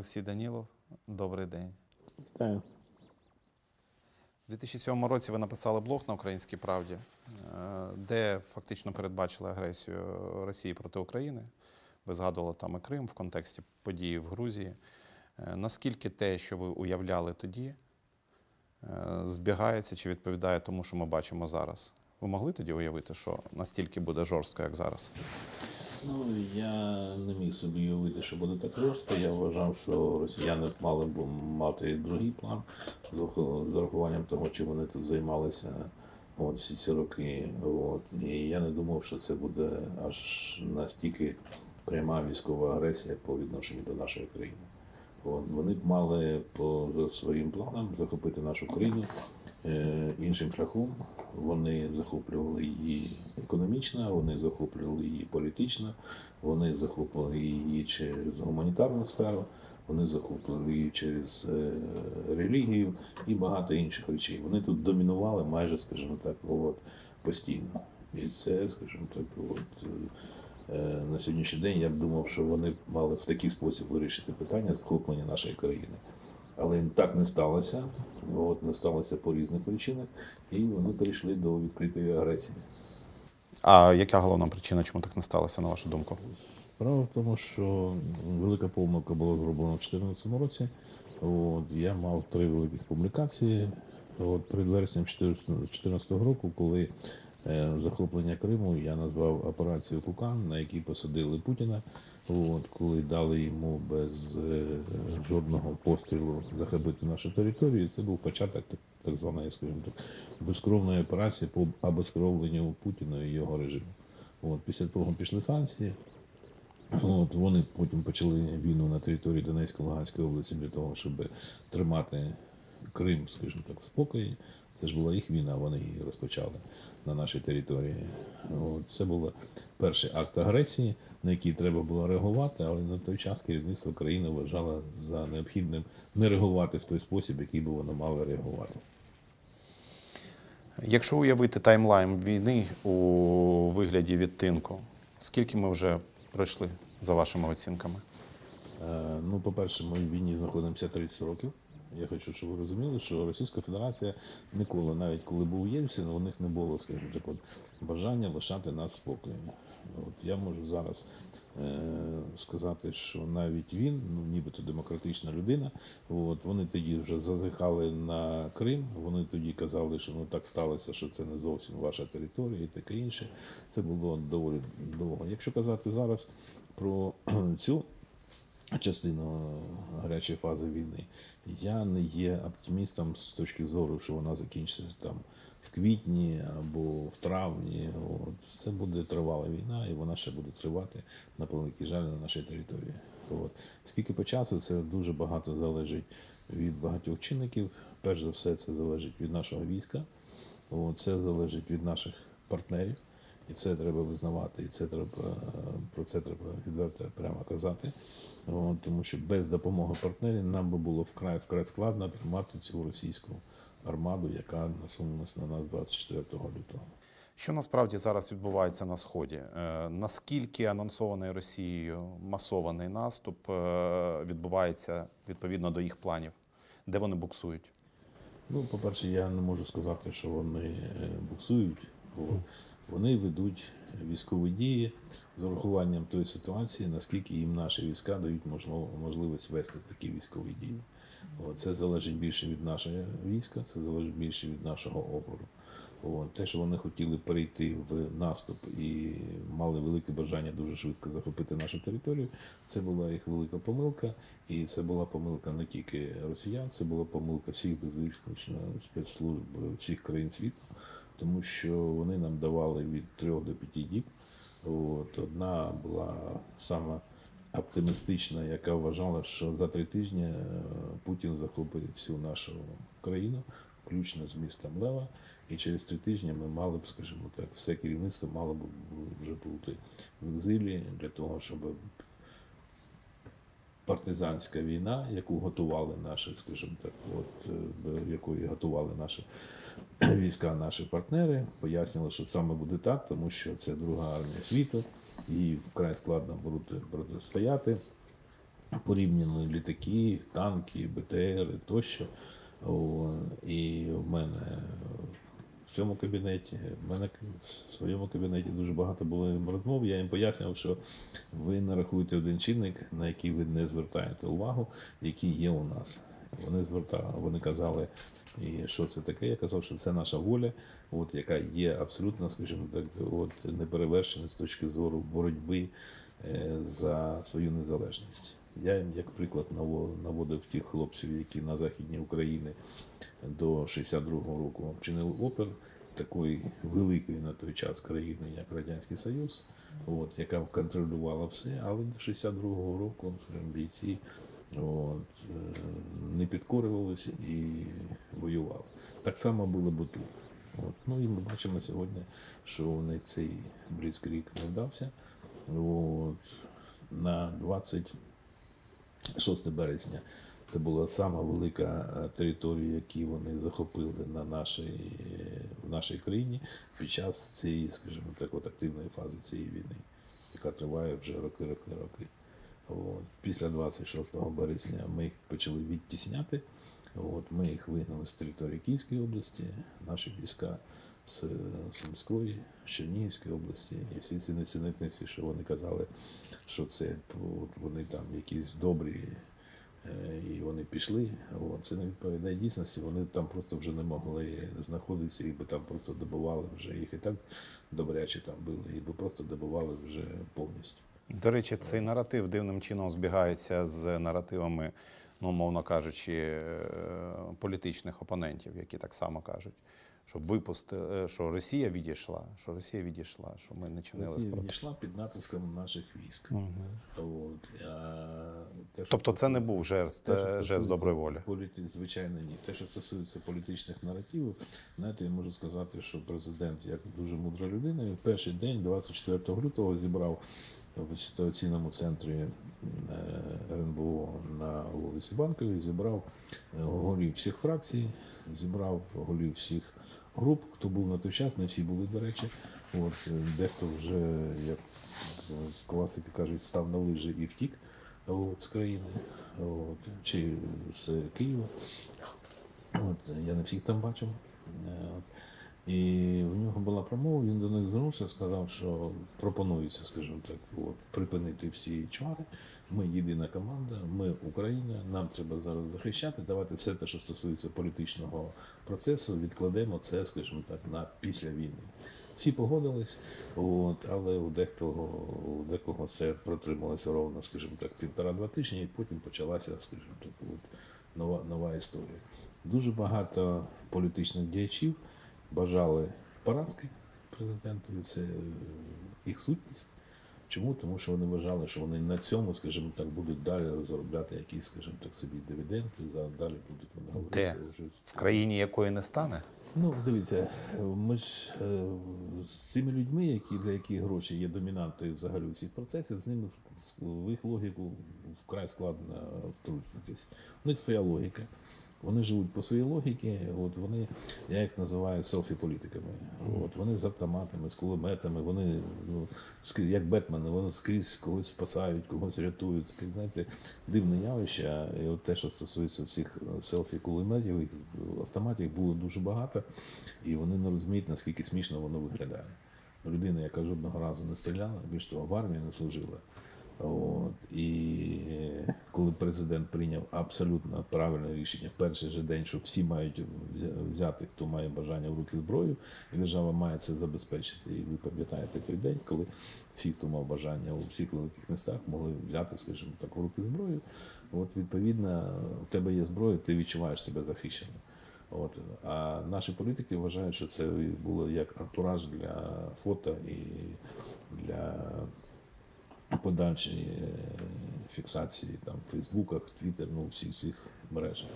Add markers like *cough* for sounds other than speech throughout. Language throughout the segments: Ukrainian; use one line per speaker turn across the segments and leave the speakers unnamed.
Олексій Данілов, добрий день.
Так.
У 2007 році ви написали блог на Українській правді, е, де фактично передбачили агресію Росії проти України. Ви згадували там і Крим в контексті події в Грузії. Е, Наскільки те, що ви уявляли тоді, е, збігається чи відповідає тому, що ми бачимо зараз? Ви могли тоді уявити, що настільки буде жорстко, як зараз?
Ну, я не міг собі уявити, що буде так жорстко. Я вважав, що росіяни мали б мати другий план з ураху- з урахуванням того, чим вони тут займалися от, всі ці роки. От. І я не думав, що це буде аж настільки пряма військова агресія по відношенню до нашої країни. От. Вони б мали по своїм планам захопити нашу країну іншим шляхом. Вони захоплювали її економічно, вони захоплювали її політично, вони захоплювали її через гуманітарну сферу, вони захоплювали її через е, релігію і багато інших речей. Вони тут домінували майже, скажімо так, от, постійно. І це, скажімо так, от, е, на сьогоднішній день я б думав, що вони мали в такий спосіб вирішити питання захоплення нашої країни. Але так не сталося. От, не сталося по різних причинах, і вони перейшли до відкритої агресії.
А яка головна причина, чому так не сталося, на вашу думку?
Справа в тому, що велика помилка була зроблена в 2014 році. От, я мав три великих публікації от, перед вереснем 2014 року, коли захоплення Криму я назвав операцією Кукан, на якій посадили Путіна. От, коли дали йому без е, жодного пострілу захопити нашу територію, це був початок так званої, скажімо так, безкровної операції по обезкровленню Путіна і його режиму. От, після того пішли санкції. От, вони потім почали війну на території Донецької Луганської області для того, щоб тримати Крим, скажімо так, в спокої. Це ж була їх війна, вони її розпочали на нашій території. От, це був перший акт агресії, на який треба було реагувати, але на той час керівництво країни вважало за необхідним не реагувати в той спосіб, який би воно мало реагувати.
Якщо уявити таймлайн війни у вигляді відтинку, скільки ми вже пройшли за вашими оцінками?
Е, Ну, по-перше, ми в війні знаходимося 30 років. Я хочу, щоб ви розуміли, що Російська Федерація ніколи, навіть коли був Єльцин, у них не було, скажімо так, от, бажання лишати нас спокою. От я можу зараз е, сказати, що навіть він, ну нібито демократична людина, от вони тоді вже зазихали на Крим. Вони тоді казали, що ну так сталося, що це не зовсім ваша територія і таке інше. Це було доволі довго. Якщо казати зараз про *clears throat* цю частину гарячої фази війни, я не є оптимістом з точки зору, що вона закінчиться там в квітні або в травні. От. Це буде тривала війна, і вона ще буде тривати на превеликий жаль на нашій території. От. Скільки по часу, це дуже багато залежить від багатьох чинників. Перш за все, це залежить від нашого війська, От. це залежить від наших партнерів. І це треба визнавати, і це треба про це треба відверто прямо казати. От, тому що без допомоги партнерів нам би було вкрай вкрай складно тримати цю російську армаду, яка насунулася на нас 24 лютого.
Що насправді зараз відбувається на сході? Е, Наскільки анонсований Росією масований наступ е, відбувається відповідно до їх планів? Де вони буксують?
Ну, по-перше, я не можу сказати, що вони е, буксують. Вони ведуть військові дії з урахуванням тої ситуації, наскільки їм наші війська дають можливість вести такі військові дії. Це залежить більше від нашого війська, це залежить більше від нашого опору. Те, що вони хотіли перейти в наступ і мали велике бажання дуже швидко захопити нашу територію, це була їх велика помилка, і це була помилка не тільки росіян, це була помилка всіх без спецслужб всіх країн світу, тому що вони нам давали від 3 до 5 діб. От, одна була сама оптимістична, яка вважала, що за три тижні е, Путін захопить всю нашу країну, включно з містом Лева. І через три тижні ми мали б, скажімо так, все керівництво мало б вже бути в екзилі для того, щоб партизанська війна, яку готували наші, скажімо так, от, е, якої готували наші *clears throat* війська, наші партнери, пояснили, що саме буде так, тому що це друга армія світу, їй вкрай складно буде протистояти. порівняно літаки, танки, БТР тощо. І в мене в цьому кабінеті, в мене в своєму кабінеті дуже багато було розмов. Я їм пояснював, що ви нарахуєте один чинник, на який ви не звертаєте увагу, який є у нас. Вони звертали, вони казали, і що це таке? Я казав, що це наша воля, от яка є абсолютно, скажімо так, от неперевершена з точки зору боротьби е, за свою незалежність. Я їм як приклад наводив тих хлопців, які на західній Україні до 62-го року вчинили опір такої великої на той час країни, як Радянський Союз, от, яка контролювала все, але до 62-го року бійці от, е, не підкорювалися і воювали. Так само було б тут. От. Ну і ми бачимо сьогодні, що них цей бліцкрік не вдався. От. На 26 березня це була сама велика е, територія, яку вони захопили на нашій, в нашій країні під час цієї, скажімо так, от активної фази цієї війни, яка триває вже роки, роки, роки. От. Після 26 березня ми їх почали відтісняти. От. Ми їх вигнали з території Київської області, наші війська з Сумської, Чернігівської області. І всі ці несенітниці, що вони казали, що це от, вони там якісь добрі, е, і вони пішли. От. Це не відповідає дійсності. Вони там просто вже не могли знаходитися, їх би там просто добували вже їх і так добряче там били, їх би просто добували вже повністю.
До речі, цей наратив дивним чином збігається з наративами, ну, мовно кажучи, е, політичних опонентів, які так само кажуть, що випусти, що Росія відійшла, що Росія відійшла, що ми не чинили
Росія
спротив.
відійшла під натиском наших військ. От, а те, що
Тобто це не був жест,
Те,
е, жест доброї волі.
Політи... Звичайно, ні. Те, що стосується політичних наративів, знаєте, я можу сказати, що президент, як дуже мудра людина, він перший день, 24 лютого, зібрав в ситуаційному центрі е, РНБО на вулиці Банковій, зібрав е, голів всіх фракцій, зібрав голів всіх груп, хто був на той час, не всі були, до речі. От, е, дехто вже, як е, класики кажуть, став на лижі і втік от, з країни, от, чи з Києва. От, я не всіх там бачив. От. І в нього була промова, він до них звернувся, сказав, що пропонується, скажімо так, от, припинити всі чвари. Ми єдина команда, ми Україна, нам треба зараз захищати, давати все те, що стосується політичного процесу, відкладемо це, скажімо так, на після війни. Всі погодились, от, але у декого, у декого це протрималося ровно, скажімо так, півтора-два тижні, і потім почалася, скажімо так, от, нова, нова історія. Дуже багато політичних діячів бажали поразки президентові, це е, їх сутність. Чому? Тому що вони вважали, що вони на цьому, скажімо так, будуть далі заробляти якісь, скажімо так, собі дивіденди, за- далі будуть вони говорити.
Де? В країні якої не стане.
Ну, дивіться, ми ж е, з цими людьми, які для яких гроші є домінантою взагалі у всіх процесів, з ними в, їх логіку вкрай складно втрутитись. У них своя логіка. Вони живуть по своїй логіці, от вони, я їх називаю селфі-політиками. От вони з автоматами, з кулеметами, вони ну, як Бетмени, вони скрізь когось спасають, когось рятують. Таке, знаєте, дивне явище. І от те, що стосується всіх селфі-кулеметів, автоматів було дуже багато, і вони не розуміють, наскільки смішно воно виглядає. Людина, яка жодного разу не стріляла, більш того, в армії не служила. От. І коли президент прийняв абсолютно правильне рішення в перший же день, що всі мають взяти, хто має бажання в руки зброю, і держава має це забезпечити. І ви пам'ятаєте той день, коли всі, хто мав бажання у всіх великих містах, могли взяти, скажімо так, в руки зброю. От відповідно, у тебе є зброя, ти відчуваєш себе захищеним. От. А наші політики вважають, що це було як антураж для фото і для подальшої е, фіксації там в Фейсбуках, Твіттер, ну всіх цих мережах.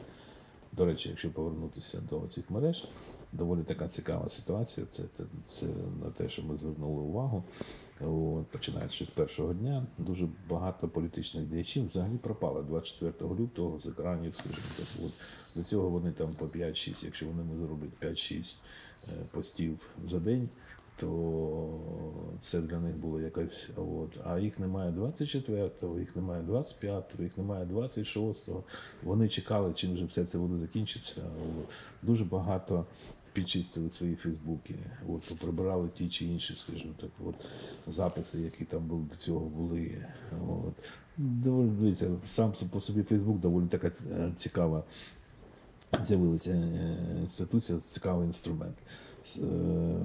До речі, якщо повернутися до цих мереж, доволі така цікава ситуація. Це, це, це на те, що ми звернули увагу. От, починаючи з першого дня, дуже багато політичних діячів взагалі пропали 24 лютого з екранів, скажімо так. От, до цього вони там по 5-6, якщо вони не зроблять 5-6 е, постів за день, то це для них було якось. От. А їх немає 24-го, їх немає 25-го, їх немає 26-го. Вони чекали, чим же все це буде закінчитися. Дуже багато підчистили свої фейсбуки, от, прибирали ті чи інші, скажімо так, от, записи, які там були до цього були. От. Дивіться, сам по собі Фейсбук доволі така е, цікава з'явилася е, інституція, цікавий інструмент. Е,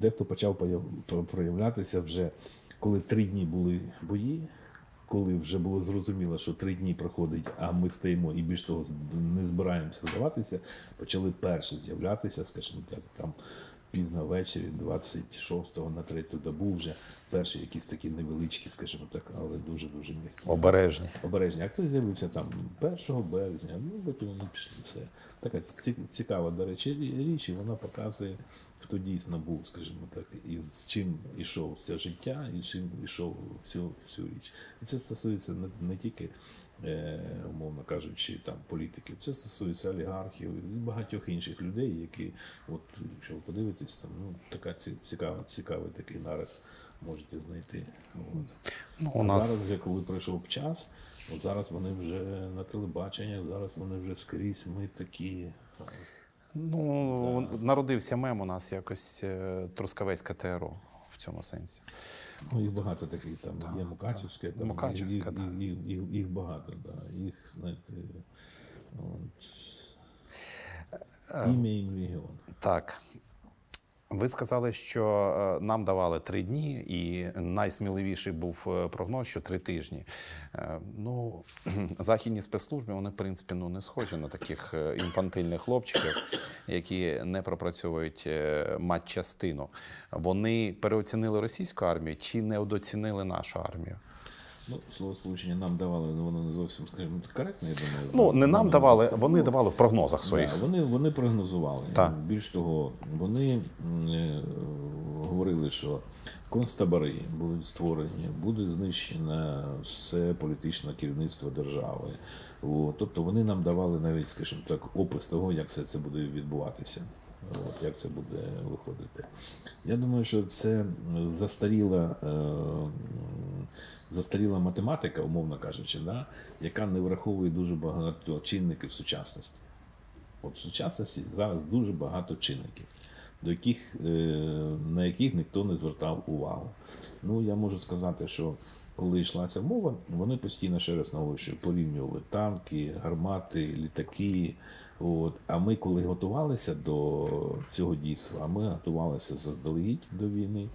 Дехто почав проявлятися вже, коли три дні були бої, коли вже було зрозуміло, що три дні проходить, а ми стоїмо і більш того, не збираємося здаватися, почали перші з'являтися, скажімо так, там пізно ввечері, 26-го на третю добу вже перші якісь такі невеличкі, скажімо так, але дуже-дуже м'які
Обережні.
обережні. А хтось з'явився там 1 березня, ну потім вони пішли все. Така цікава, до речі, річ, і вона показує, хто дійсно був, скажімо так, і з чим ішов це життя, і з чим ішов всю, всю річ. І це стосується не, не тільки, е, умовно кажучи, там політики, це стосується олігархів і багатьох інших людей, які, от, якщо ви подивитесь, там ну, така цікава, цікавий такий нарис можете знайти. От.
Ну, у нас
Зараз, вже коли пройшов час, от зараз вони вже на телебаченні, зараз вони вже скрізь. Ми такі.
ну, народився мем у нас якось е, Трускавецька ТРО в цьому сенсі.
Ну, їх багато таких там. є Мукачівське, там,
Мукачівське,
їх,
да.
їх, їх, їх, їх багато, да. Їх, знаєте, от,
Е,
ім'я їм регіон.
Так. Ви сказали, що е, нам давали три дні, і найсміливіший був е, прогноз, що три тижні. Е, Ну, *clears throat* західні спецслужби, вони, в принципі, ну, не схожі на таких інфантильних хлопчиків, які не пропрацьовують матчастину. Вони переоцінили російську армію чи недоцінили нашу армію?
Ну, слово сполучення нам давали, але воно не зовсім, скажімо, коректне, я думаю.
Ну, не нам
Воно-
давали, вони давали в прогнозах своїх.
Да, вони, вони прогнозували.
Так.
Більш того, вони е, говорили, що концтабори будуть створені, буде знищено все політичне керівництво держави. От, тобто вони нам давали навіть, скажімо так, опис того, як все це буде відбуватися. От, як це буде виходити. Я думаю, що це застаріла, е, застаріла математика, умовно кажучи, да, яка не враховує дуже багато чинників сучасності. От в сучасності зараз дуже багато чинників, до яких, е, на яких ніхто не звертав увагу. Ну, я можу сказати, що коли йшлася мова, вони постійно ще раз наголошую, порівнювали танки, гармати, літаки. От. А ми, коли готувалися до цього дійства, ми готувалися заздалегідь до війни.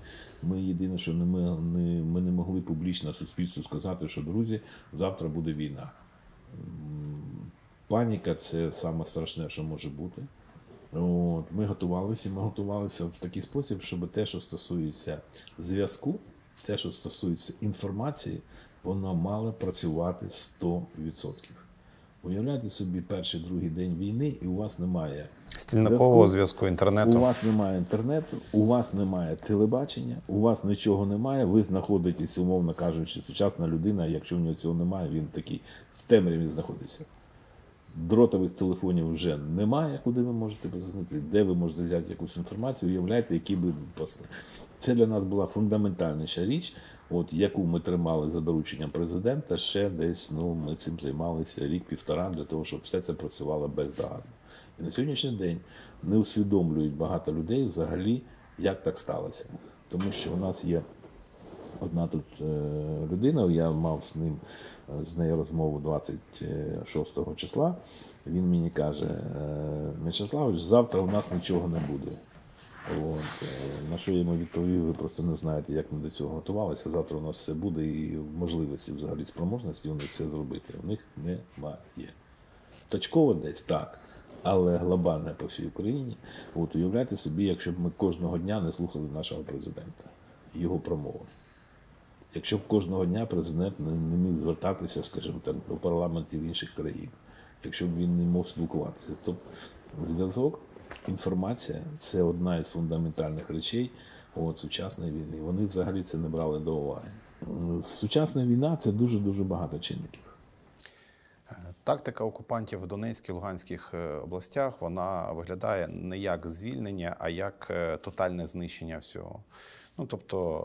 Ми єдине, що не ми, не, ми не могли публічно суспільству сказати, що друзі, завтра буде війна. Паніка це саме страшне, що може бути. От, ми готувалися, ми готувалися в такий спосіб, щоб те, що стосується зв'язку, те, що стосується інформації, воно мало працювати 100%. Уявляйте собі перший другий день війни, і у вас немає
Стільникового зв'язку, Інтернету у
вас немає інтернету, у вас немає телебачення, у вас нічого немає. Ви знаходитесь, умовно кажучи, сучасна людина. Якщо в нього цього немає, він такий в темряві знаходиться. Дротових телефонів вже немає, куди ви можете позвонити, де ви можете взяти якусь інформацію, уявляєте, які би посли. Це для нас була фундаментальніша річ, от яку ми тримали за дорученням президента. Ще десь ну ми цим займалися рік-півтора для того, щоб все це працювало бездоганно. І на сьогоднішній день не усвідомлюють багато людей взагалі, як так сталося. Тому що у нас є одна тут е, людина, я мав з ним е, з нею розмову 26 числа. Він мені каже: е, М'ячеславович, завтра у нас нічого не буде. От, е, на що я йому відповів, ви просто не знаєте, як ми до цього готувалися. Завтра у нас все буде і можливості взагалі спроможності них це зробити. У них немає. Точково десь так, але глобально по всій Україні. От уявляйте собі, якщо б ми кожного дня не слухали нашого президента, його промови. Якщо б кожного дня президент не, не міг звертатися, скажімо так, до парламентів інших країн, якщо б він не мог спілкуватися, то зв'язок, інформація це одна із фундаментальних речей от, сучасної війни. Вони взагалі це не брали до уваги. Сучасна війна це дуже дуже багато чинників.
Тактика окупантів в Донецькій Луганських е, областях вона виглядає не як звільнення, а як е, тотальне знищення всього. Ну тобто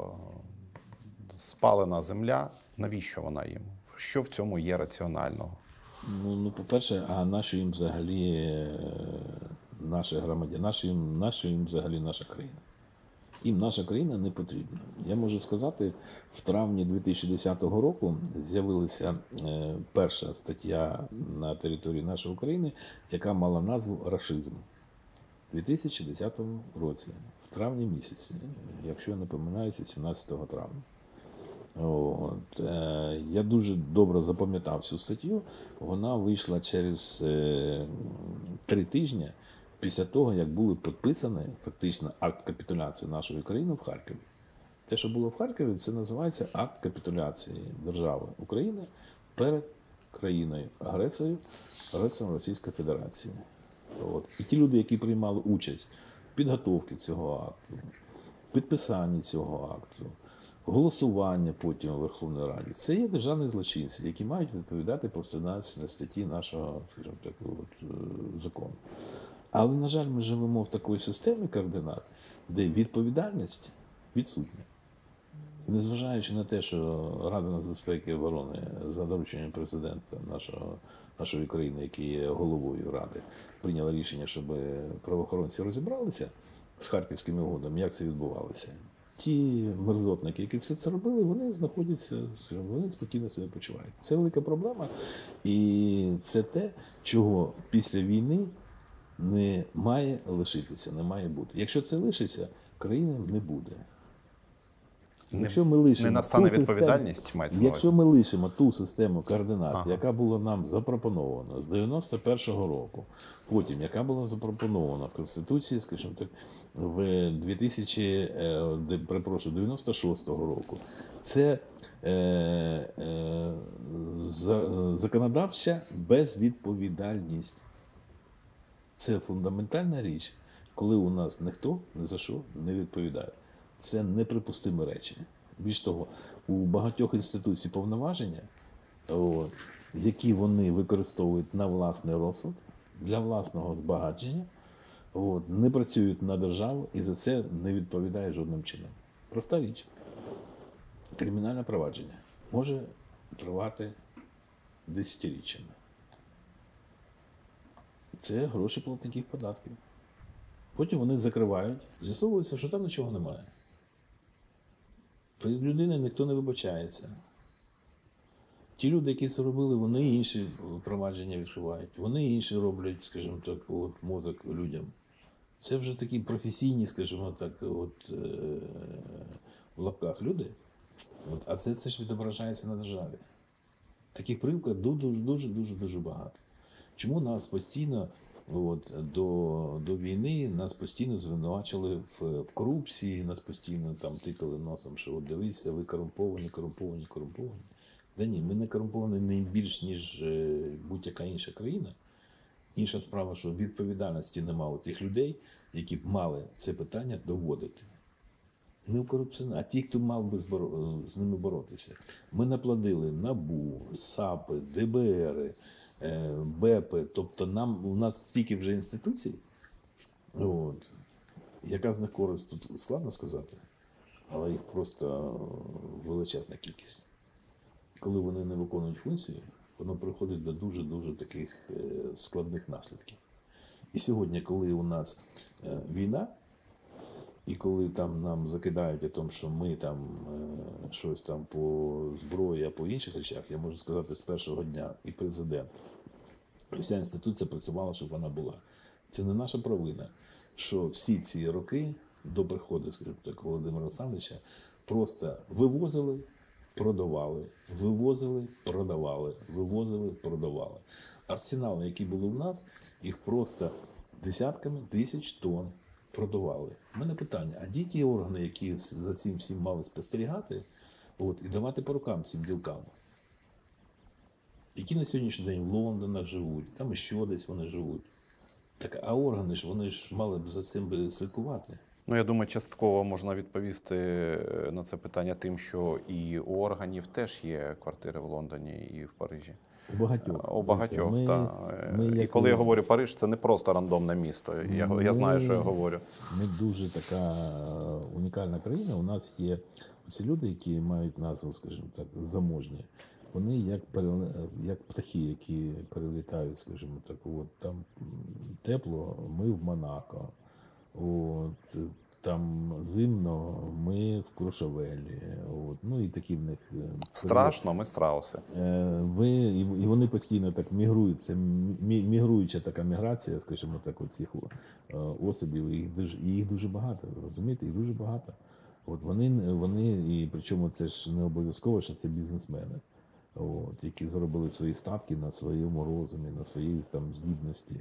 е, спалена земля, навіщо вона їм? Що в цьому є раціонального?
Ну, ну по-перше, а нащо їм взагалі е, наші громадяни, нащо їм, їм взагалі наша країна? Їм наша країна не потрібна. Я можу сказати, в травні 2010 року з'явилася е, перша стаття на території нашої України, яка мала назву Рашизм. У 2010 році, в травні місяці, якщо я не помиляюсь, 18 травня. От, е, я дуже добре запам'ятав цю статтю. Вона вийшла через е, три тижні після того, як були підписані фактично акт капітуляції нашої країни в Харкові. Те, що було в Харкові, це називається акт капітуляції держави України перед країною агресором, агресором Російської Федерації. От. І ті люди, які приймали участь в підготовці цього акту, підписанні цього акту, голосування потім у Верховній Раді, це є державні злочинці, які мають відповідати по 13 статті нашого, скажімо так, от, е, закону. Але, на жаль, ми живемо в такій системі координат, де відповідальність відсутня. Незважаючи на те, що Рада нацбезпеки і оборони за дорученням президента нашого, нашої країни, який є головою Ради, прийняла рішення, щоб правоохоронці розібралися з харківськими угодами, як це відбувалося. Ті мерзотники, які все це робили, вони знаходяться, вони спокійно себе почувають. Це велика проблема, і це те, чого після війни не має лишитися, не має бути. Якщо це лишиться, країни не буде.
Не,
Якщо ми лишимо
не настане
ту систему-
відповідальність, мається на.
Якщо ми лишимо ту систему координат,
Ага.
яка була нам запропонована з 91-го року, потім яка була запропонована в Конституції, скажімо так, в 2000, е, де, перепрошую, 96-го року, це е, е, за, законодавча безвідповідальність. Це фундаментальна річ, коли у нас ніхто ні за що не відповідає. Це неприпустимі речі. Більш того, у багатьох інституцій повноваження, от, які вони використовують на власний розсуд для власного збагачення, от, не працюють на державу і за це не відповідає жодним чином. Проста річ. Кримінальне провадження може тривати десятиріччями. Це гроші платників податків. Потім вони закривають, з'ясовується, що там нічого немає. Перед людиною ніхто не вибачається. Ті люди, які це робили, вони інші провадження відкривають, вони інші роблять, скажімо так, от, мозок людям. Це вже такі професійні, скажімо так, от, е, в лапках люди. От, а це, це ж відображається на державі. Таких прикладів дуже, дуже, дуже, дуже багато. Чому нас постійно от, до, до війни нас постійно звинувачили в, в корупції, нас постійно там тикали носом, що от дивися, ви корумповані, корумповані, корумповані. Да ні, ми не корумповані не більш, ніж е, будь-яка інша країна. Інша справа, що відповідальності немає у тих людей, які б мали це питання доводити. Не в корупціонер, а ті, хто мав би з ними боротися. Ми наплодили НАБУ, САПи, ДБРи, БЕПи. Тобто нам, у нас стільки вже інституцій. От. Яка з них користь тут складно сказати, але їх просто величезна кількість. Коли вони не виконують функцію, воно приходить до дуже-дуже таких е, складних наслідків. І сьогодні, коли у нас е, війна, і коли там нам закидають о тому, що ми там е, щось там по зброї, а по інших речах, я можу сказати, з першого дня і президент, і вся інституція працювала, щоб вона була. Це не наша провина, що всі ці роки до приходу, скажімо так, Володимира Олександровича просто вивозили, продавали, вивозили, продавали, вивозили, продавали. Арсенали, які були в нас, їх просто десятками тисяч тонн продавали. У мене питання: а де ті органи, які за цим всім мали спостерігати, от, і давати по рукам цим ділкам? Які на сьогоднішній день в Лондонах живуть, там що десь вони живуть. Так, а органи ж вони ж мали б за цим слідкувати.
Ну, я думаю, частково можна відповісти е, на це питання тим, що і у органів теж є квартири в Лондоні і в Парижі.
У багатьох.
У багатьох,
Ми-
та.
ми
І
як
коли я говорю Париж, це не просто рандомне місто. Я, я знаю, що я говорю.
Ми дуже така е, унікальна країна. У нас є ці люди, які мають назву, скажімо так, заможні. Вони як переле- як птахи, які перелітають, скажімо так, от там тепло, ми в Монако. От, там зимно, ми в Куршавелі. От, ну і такі в них е,
Страшно, ми страуси.
Е, Ви і вони постійно так мігрують. Це мігруюча така міграція, скажімо так, оцих е, особів. і Їх дуже і їх дуже багато. Розумієте, їх дуже багато. От вони вони, і причому це ж не обов'язково, що це бізнесмени, от, які заробили свої статки на своєму розумі, на своїй там здібності.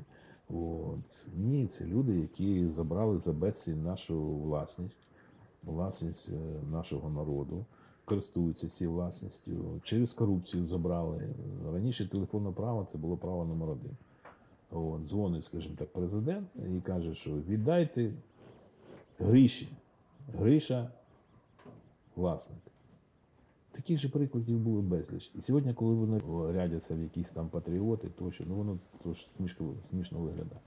От. Ні, це люди, які забрали за безцінь нашу власність, власність е, нашого народу, користуються цією власністю, через корупцію забрали. Раніше телефонне право це було право номер один. От, дзвонить, скажімо так, президент і каже, що віддайте Гриші. Гриша власник. Таких же прикладів було безліч. І сьогодні, коли вони рядяться в якісь там патріоти, тощо, ну воно тож смішно, смішно виглядає.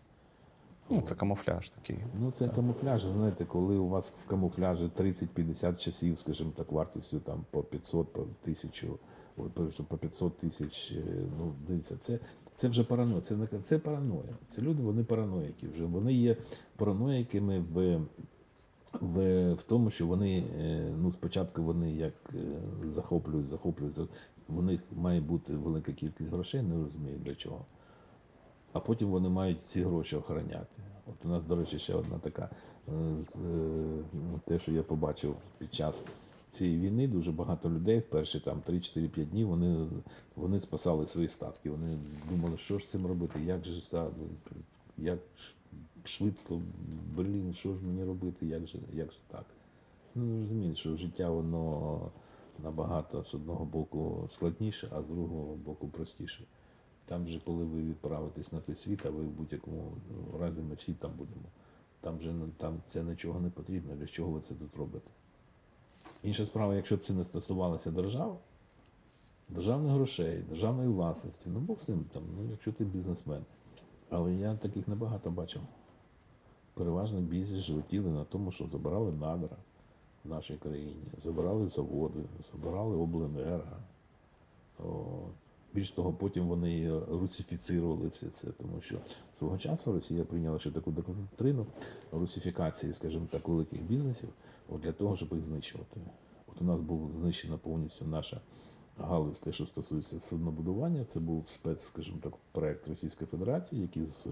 Ну, це камуфляж такий.
Ну, це камуфляж, знаєте, коли у вас в камуфляжі 30-50 часів, скажімо так, вартістю там по 500, по 1000, от, по- що 500 тисяч, е, ну, дивіться, це, це вже параноя, це, не- це параноя. Це люди, вони параноїки вже. Вони є параноїками в, в, в тому, що вони, е, ну, спочатку вони як е, захоплюють, захоплюють, за- в них має бути велика кількість грошей, не розумію для чого а потім вони мають ці гроші охороняти. От у нас, до речі, ще одна така е, ну, те, що я побачив під час цієї війни, дуже багато людей в перші там 3-4-5 днів вони, вони спасали свої статки. Вони думали, що ж цим робити, як же як ш- швидко, блін, що ж мені робити, як же, як же так. Ну, розумієте, що життя воно набагато з одного боку складніше, а з другого боку простіше. Там же, коли ви відправитесь на той світ, а ви в будь-якому разі ми всі там будемо. Там же там це нічого не потрібно, для чого ви це тут робите. Інша справа, якщо б це не стосувалося держави, державних грошей, державної власності, ну Бог з ним там, ну якщо ти бізнесмен. Але я таких небагато бачив. Переважно більшість животіли на тому, що забирали надра в нашій країні, забирали заводи, забирали обленерго. Більш того, потім вони русифіцирували все це, тому що свого часу Росія прийняла ще таку доктрину русифікації, скажімо так, великих бізнесів, для того, щоб їх знищувати. От у нас був знищена повністю наша галузь, те, що стосується суднобудування. Це був спец, скажімо так, проект Російської Федерації, який з,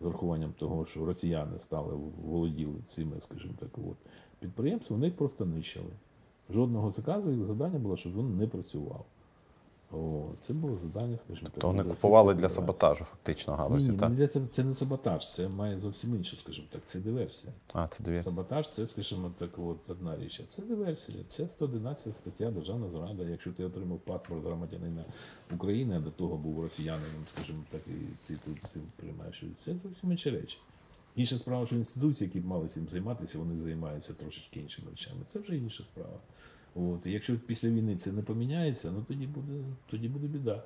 з урахуванням того, що росіяни стали володіли цими, скажімо так, от, підприємствами, вони їх просто нищили. Жодного заказу, їх завдання було, щоб він не працював. О, це було завдання, скажімо так.
То вони купували для саботажу, фактично, галузі,
Ні,
так?
ні, це, це не саботаж, це має зовсім інше, скажімо так, це диверсія.
А, це дві.
Саботаж це, скажімо так, от одна річ. Це диверсія. Це 111 стаття Державна зрада. Якщо ти отримав паспорт громадянина України, а до того був росіянином, скажімо так, і ти тут цим приймаєш. Це зовсім інші речі. Інша справа, що інституції, які б мали цим займатися, вони займаються трошечки іншими речами. Це вже інша справа. От. Якщо після війни це не поміняється, ну тоді буде, тоді буде біда.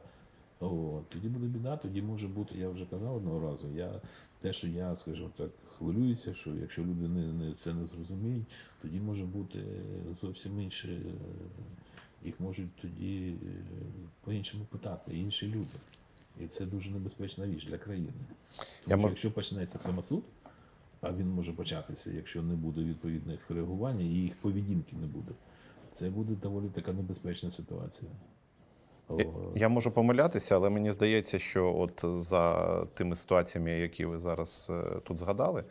От. Тоді буде біда, тоді може бути, я вже казав одного разу, я, те, що я, скажімо так, хвилююся, що якщо люди не, не, це не зрозуміють, тоді може бути зовсім інше, їх можуть тоді е, по-іншому питати, інші люди. І це дуже небезпечна річ для країни. Тому
Я
що якщо почнеться самосуд, а він може початися, якщо не буде відповідних реагувань і їх поведінки не буде. Це буде доволі така небезпечна ситуація.
Я- Я можу помилятися, але мені здається, що от за тими ситуаціями, які ви зараз е, тут згадали,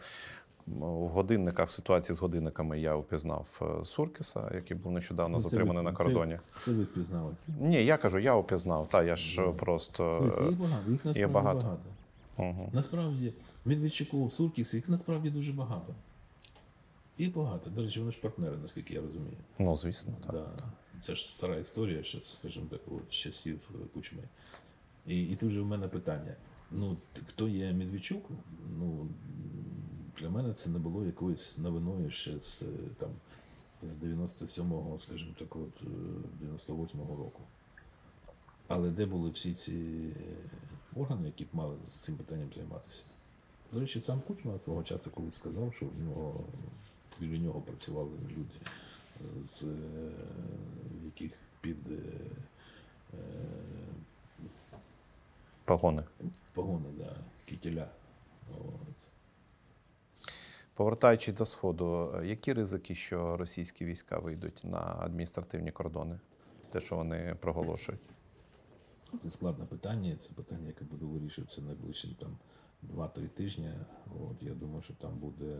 в годинниках, в ситуації з годинниками я впізнав е, Суркіса, який був нещодавно
ну, це
затриманий
ви-
на кордоні.
Це, це ви впізнали.
Ні, я кажу, я впізнав. Та я ж
Ну,
просто.
Їх багато, їх насправді
багато.
багато.
Угу.
Насправді, Медведчуков, Суркіс, їх насправді дуже багато. Їх багато. До речі, вони ж партнери, наскільки я розумію.
Ну, звісно, так.
Да. Це ж стара історія, ще, скажімо так, з часів е, Кучми. І, і тут же в мене питання. Ну, хто є Медведчук? Ну, для мене це не було якоюсь новиною ще з, е, там, з 97-го, скажімо так, от, е, 98-го року. Але де були всі ці органи, які б мали цим питанням займатися? До речі, сам Кучма свого часу колись сказав, що в нього, біля нього працювали люди, е, з е, яких під е,
Погони.
погони да, кітеля. От.
Повертаючись до Сходу, які ризики, що російські війська вийдуть на адміністративні кордони? Те, що вони проголошують?
Це складне питання, це питання, яке буде вирішуватися найближчим там 2-3 тижні. От, я думаю, що там буде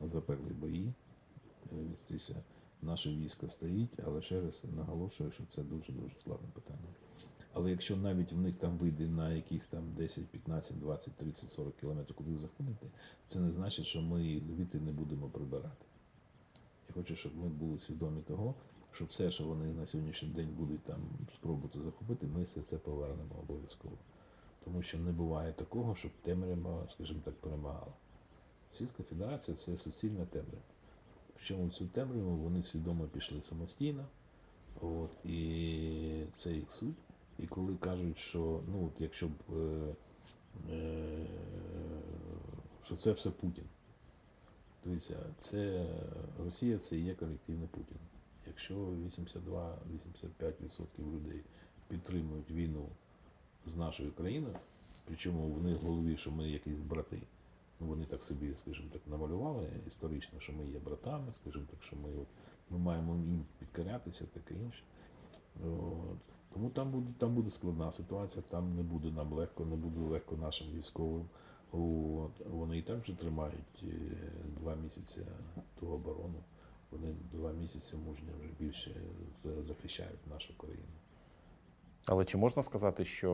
запеклі бої. е. Наше військо стоїть, але ще раз наголошую, що це дуже-дуже складне питання. Але якщо навіть в них там вийде на якісь там 10, 15, 20, 30, 40 кілометрів куди заходити, це не значить, що ми звідти не будемо прибирати. Я хочу, щоб ми були свідомі того, що все, що вони на сьогоднішній день будуть там спробувати захопити, ми все це повернемо обов'язково. Тому що не буває такого, щоб темрява, скажімо так, перемагала. Російська Федерація це суцільна темрява. Причому цю темряву вони свідомо пішли самостійно. От, і це їх суть. І коли кажуть, що ну, от якщо б е, е, що це все Путін. Дивіться, це Росія це є колективний Путін. Якщо 82-85% людей підтримують війну з нашою країною, причому в них в голові, що ми якісь брати, вони так собі, скажімо так, намалювали історично, що ми є братами, скажімо так, що ми, ми маємо їм підкорятися, таке інше. От. Тому там буде, там буде складна ситуація, там не буде нам легко, не буде легко нашим військовим. От. Вони і так вже тримають е, два місяці ту оборону. Вони два місяці мужньо вже більше захищають нашу країну.
Але чи можна сказати, що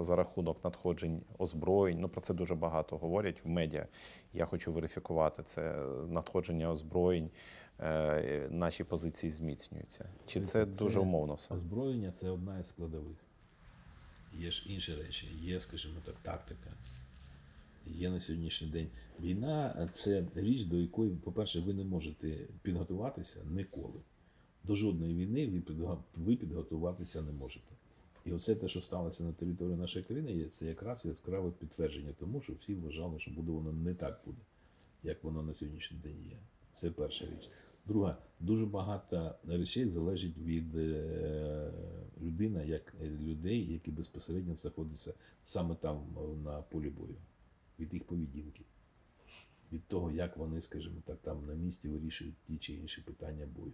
е, за рахунок надходжень озброєнь, ну про це дуже багато говорять в медіа. Я хочу верифікувати це надходження озброєнь, е, наші позиції зміцнюються. Чи це
Це-
дуже умовно все?
Озброєння це одна із складових. Є ж інші речі, є, скажімо так, тактика. Є на сьогоднішній день війна це річ, до якої, по-перше, ви не можете підготуватися ніколи. До жодної війни ви ви підготуватися не можете. І оце те, що сталося на території нашої країни, це якраз яскраве підтвердження тому, що всі вважали, що буде воно не так буде, як воно на сьогоднішній день є. Це перша річ. Друга, дуже багато речей залежить від е, людини, як е, людей, які безпосередньо знаходяться саме там е, на полі бою, від їх поведінки, від того, як вони, скажімо так, там на місці вирішують ті чи інші питання бою.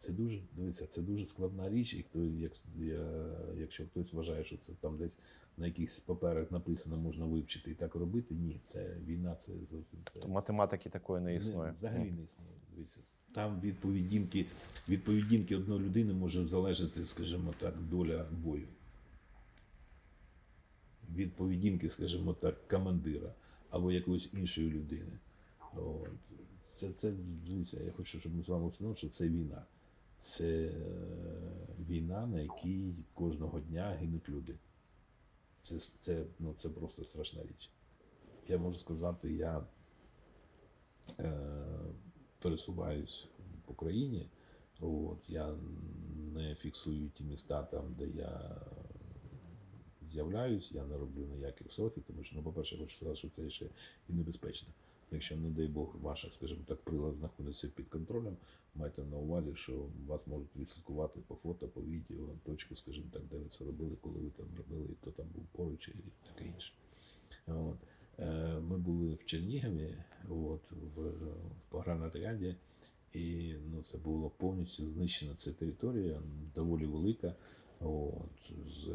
Це дуже дивіться, це дуже складна річ, і хто, як, я, якщо хтось вважає, що це там десь на якихось паперах написано, можна вивчити і так робити, ні, це війна, це зовсім це.
Математики такої не існує.
Не, взагалі не існує. Дивіться. Там від поведінки, від поведінки одної людини може залежати, скажімо так, доля бою. Від поведінки, скажімо так, командира або якоїсь іншої людини. От. Це, це, дивіться, я хочу, щоб ми з вами усвідомили, що це війна. Це е, війна, на якій кожного дня гинуть люди. Це, це, ну, це просто страшна річ. Я можу сказати, я е, пересуваюсь по країні. От, я не фіксую ті міста там, де я з'являюсь, я не роблю ніяких селфі, тому що, ну, по-перше, хочу сказати, що це ще і небезпечно. Якщо, не дай Бог, ваша, скажімо так, прилад знаходиться під контролем, майте на увазі, що вас можуть відслідкувати по фото, по відео, точку, скажімо так, де ви це робили, коли ви там робили, хто там був поруч і таке інше. От. Е, Ми були в Чернігові, от, в, в погранотряді, і ну, це було повністю знищена ця територія, доволі велика, от, з е,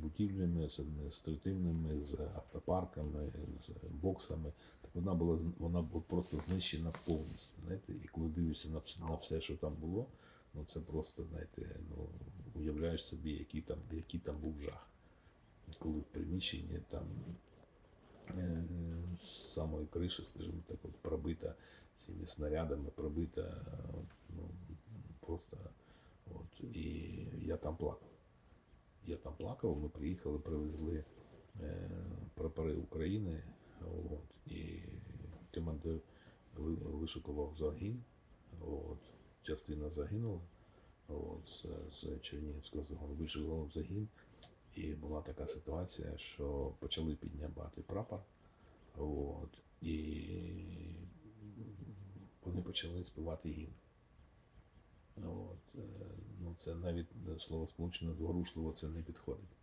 будівлями, з адміністративними, з автопарками, з боксами. Вона була вона була просто знищена повністю. Знаєте, і коли дивишся на, на все, що там було, ну це просто, знаєте, ну, уявляєш собі, який там, який там був жах. Коли в приміщенні там е, з самої криші, скажімо так, от пробита цими снарядами, пробита, ну, просто от, і я там плакав. Я там плакав, ми приїхали, привезли е, прапори України, от, і командир ви- вишукував загін, от, частина загинула, от, з, з Чернігівського загону. Вийшов в загін, і була така ситуація, що почали піднімати прапор. От, і вони почали співати гімн. От, е, ну, це навіть е, слово сполучено зворушливо це не підходить.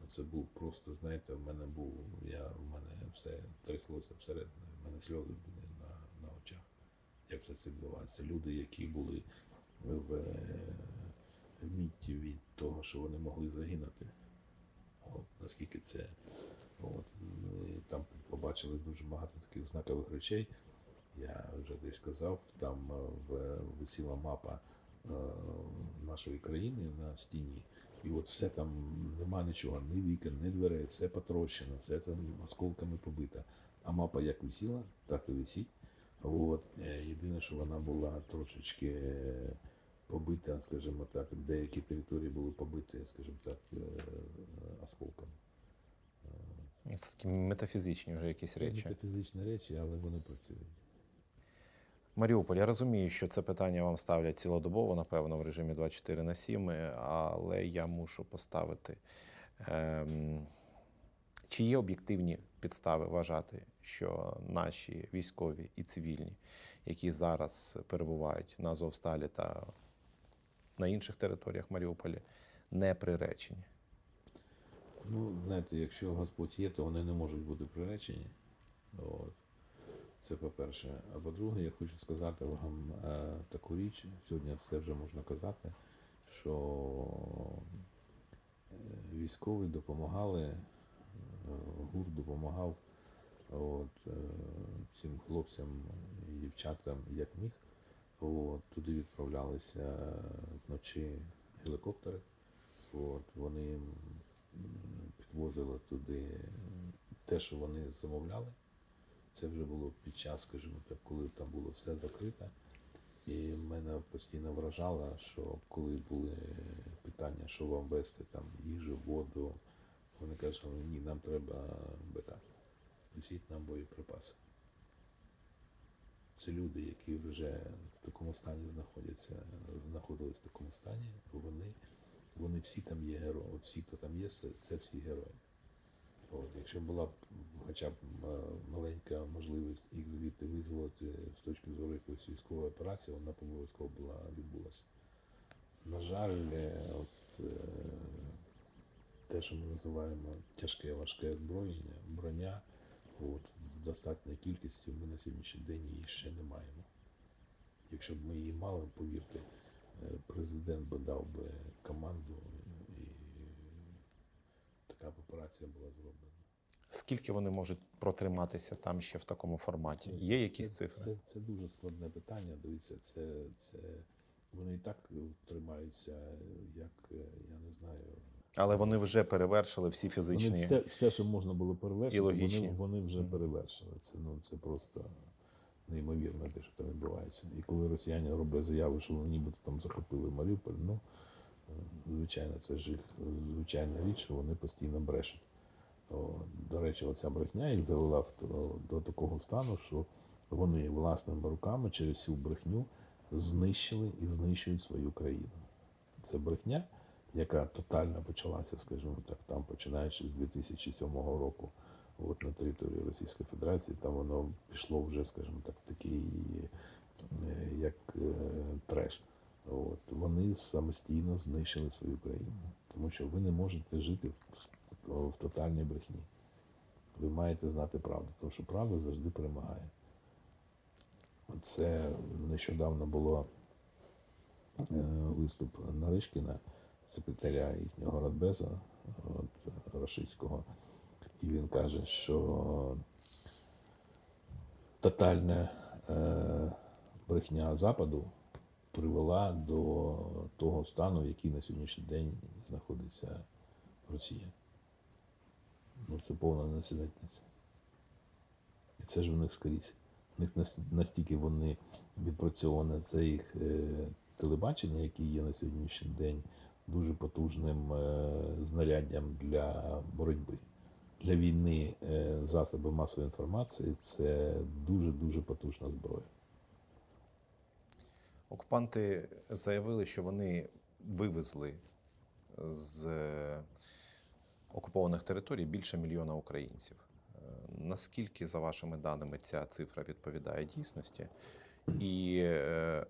Ну, Це був просто, знаєте, в мене був, я, в мене все тряслося всередині, в мене сльози були на, на очах. Як все це відбувається. Люди, які були в, мітті від того, що вони могли загинути. От, наскільки це. От, ну, і там побачили дуже багато таких знакових речей. Я вже десь казав, там е, висіла мапа е, нашої країни на стіні. І от все там нема нічого, ні вікон, ні дверей, все потрощено, все там осколками побито. А мапа як висіла, так і висить. От. е, Єдине, що вона була трошечки е, побита, скажімо так, деякі території були побиті, скажімо так, е, осколками.
Це такі метафізичні вже якісь речі.
Це фізичні речі, але вони працюють.
Маріуполь, я розумію, що це питання вам ставлять цілодобово, напевно, в режимі 24 на 7, але я мушу поставити. Ем, чи є об'єктивні підстави вважати, що наші військові і цивільні, які зараз перебувають на Азовсталі та на інших територіях Маріуполя, не приречені?
Ну, знаєте, якщо Господь є, то вони не можуть бути приречені. От. Це по-перше. А по-друге, я хочу сказати вам е, таку річ, сьогодні все вже можна казати, що е, військові допомагали, е, ГУР допомагав от, цим хлопцям і дівчатам як міг. От, туди відправлялися вночі гелікоптери. От, вони підвозили туди те, що вони замовляли. Це вже було під час, скажімо так, коли там було все закрите. І мене постійно вражало, що коли були питання, що вам вести там їжу, воду, вони казали, ні, нам треба БК. Несіть нам боєприпаси. Це люди, які вже в такому стані знаходяться, знаходились в такому стані, вони, вони всі там є герої. Всі, хто там є, це всі герої. От, якщо була б хоча б е, маленька можливість їх звідти визволити з точки зору якоїсь військової операції, вона б обов'язково була відбулася. На жаль, е, от, е, те, що ми називаємо тяжке важке озброєння, броня, от, в достатній кількості ми на сьогоднішній день її ще не маємо. Якщо б ми її мали, повірте, президент би дав би команду така б операція була зроблена.
Скільки вони можуть протриматися там ще в такому форматі? Є якісь
це,
цифри?
Це, це дуже складне питання. Дивіться, це, це вони і так тримаються, як е, я не знаю.
Але вони вже перевершили всі
Вони
фізичні.
все, все, що можна було перевершити,
І логічні.
вони, вони вже перевершили. Це ну це просто неймовірно те, що там відбувається. І коли росіяни роблять заяви, що вони нібито там захопили Маріуполь, ну е, звичайно, це ж їх е, звичайна річ, що вони постійно брешуть. До речі, оця брехня їх завела до такого стану, що вони власними руками через цю брехню знищили і знищують свою країну. Це брехня, яка тотально почалася, скажімо так, там починаючи з 2007 року, от на території Російської Федерації, там воно пішло вже, скажімо так, такий е, як е, треш. От. Вони самостійно знищили свою країну, тому що ви не можете жити в, в тотальній брехні. Ви маєте знати правду, тому що правда завжди перемагає. Це нещодавно було е, виступ Наришкіна, секретаря їхнього Радбеза от, рашистського, і він каже, що тотальна е, брехня Западу привела до того стану, який на сьогоднішній день знаходиться Росія. Ну, це повна несенітниця. І це ж в них скрізь. В них настільки вони відпрацьоване це їх е, телебачення, яке є на сьогоднішній день дуже потужним е, знаряддям для боротьби. Для війни е, засоби масової інформації це дуже-дуже потужна зброя.
Окупанти заявили, що вони вивезли з е, окупованих територій більше мільйона українців. Е, Наскільки, за вашими даними, ця цифра відповідає дійсності? І е,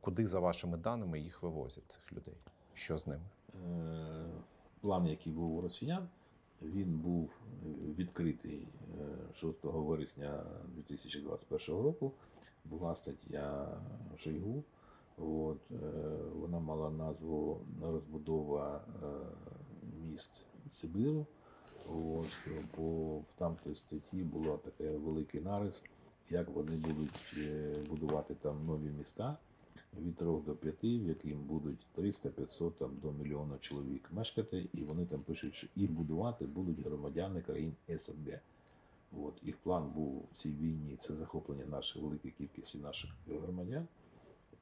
куди, за вашими даними, їх вивозять цих людей? Що з ними?
План, який був у росіян, він був відкритий е, 6 вересня 2021 року. Була стаття Шойгу. От, е, вона мала назву розбудова е, міст Сибиру. От, бо в тамтій статті була такий великий нарис, як вони будуть е, будувати там нові міста від 3 до 5, в яким будуть 300-500 там, до мільйона чоловік мешкати, і вони там пишуть, що їх будувати будуть громадяни країн СНГ. От, їх план був в цій війні це захоплення нашої великої кількості наших громадян,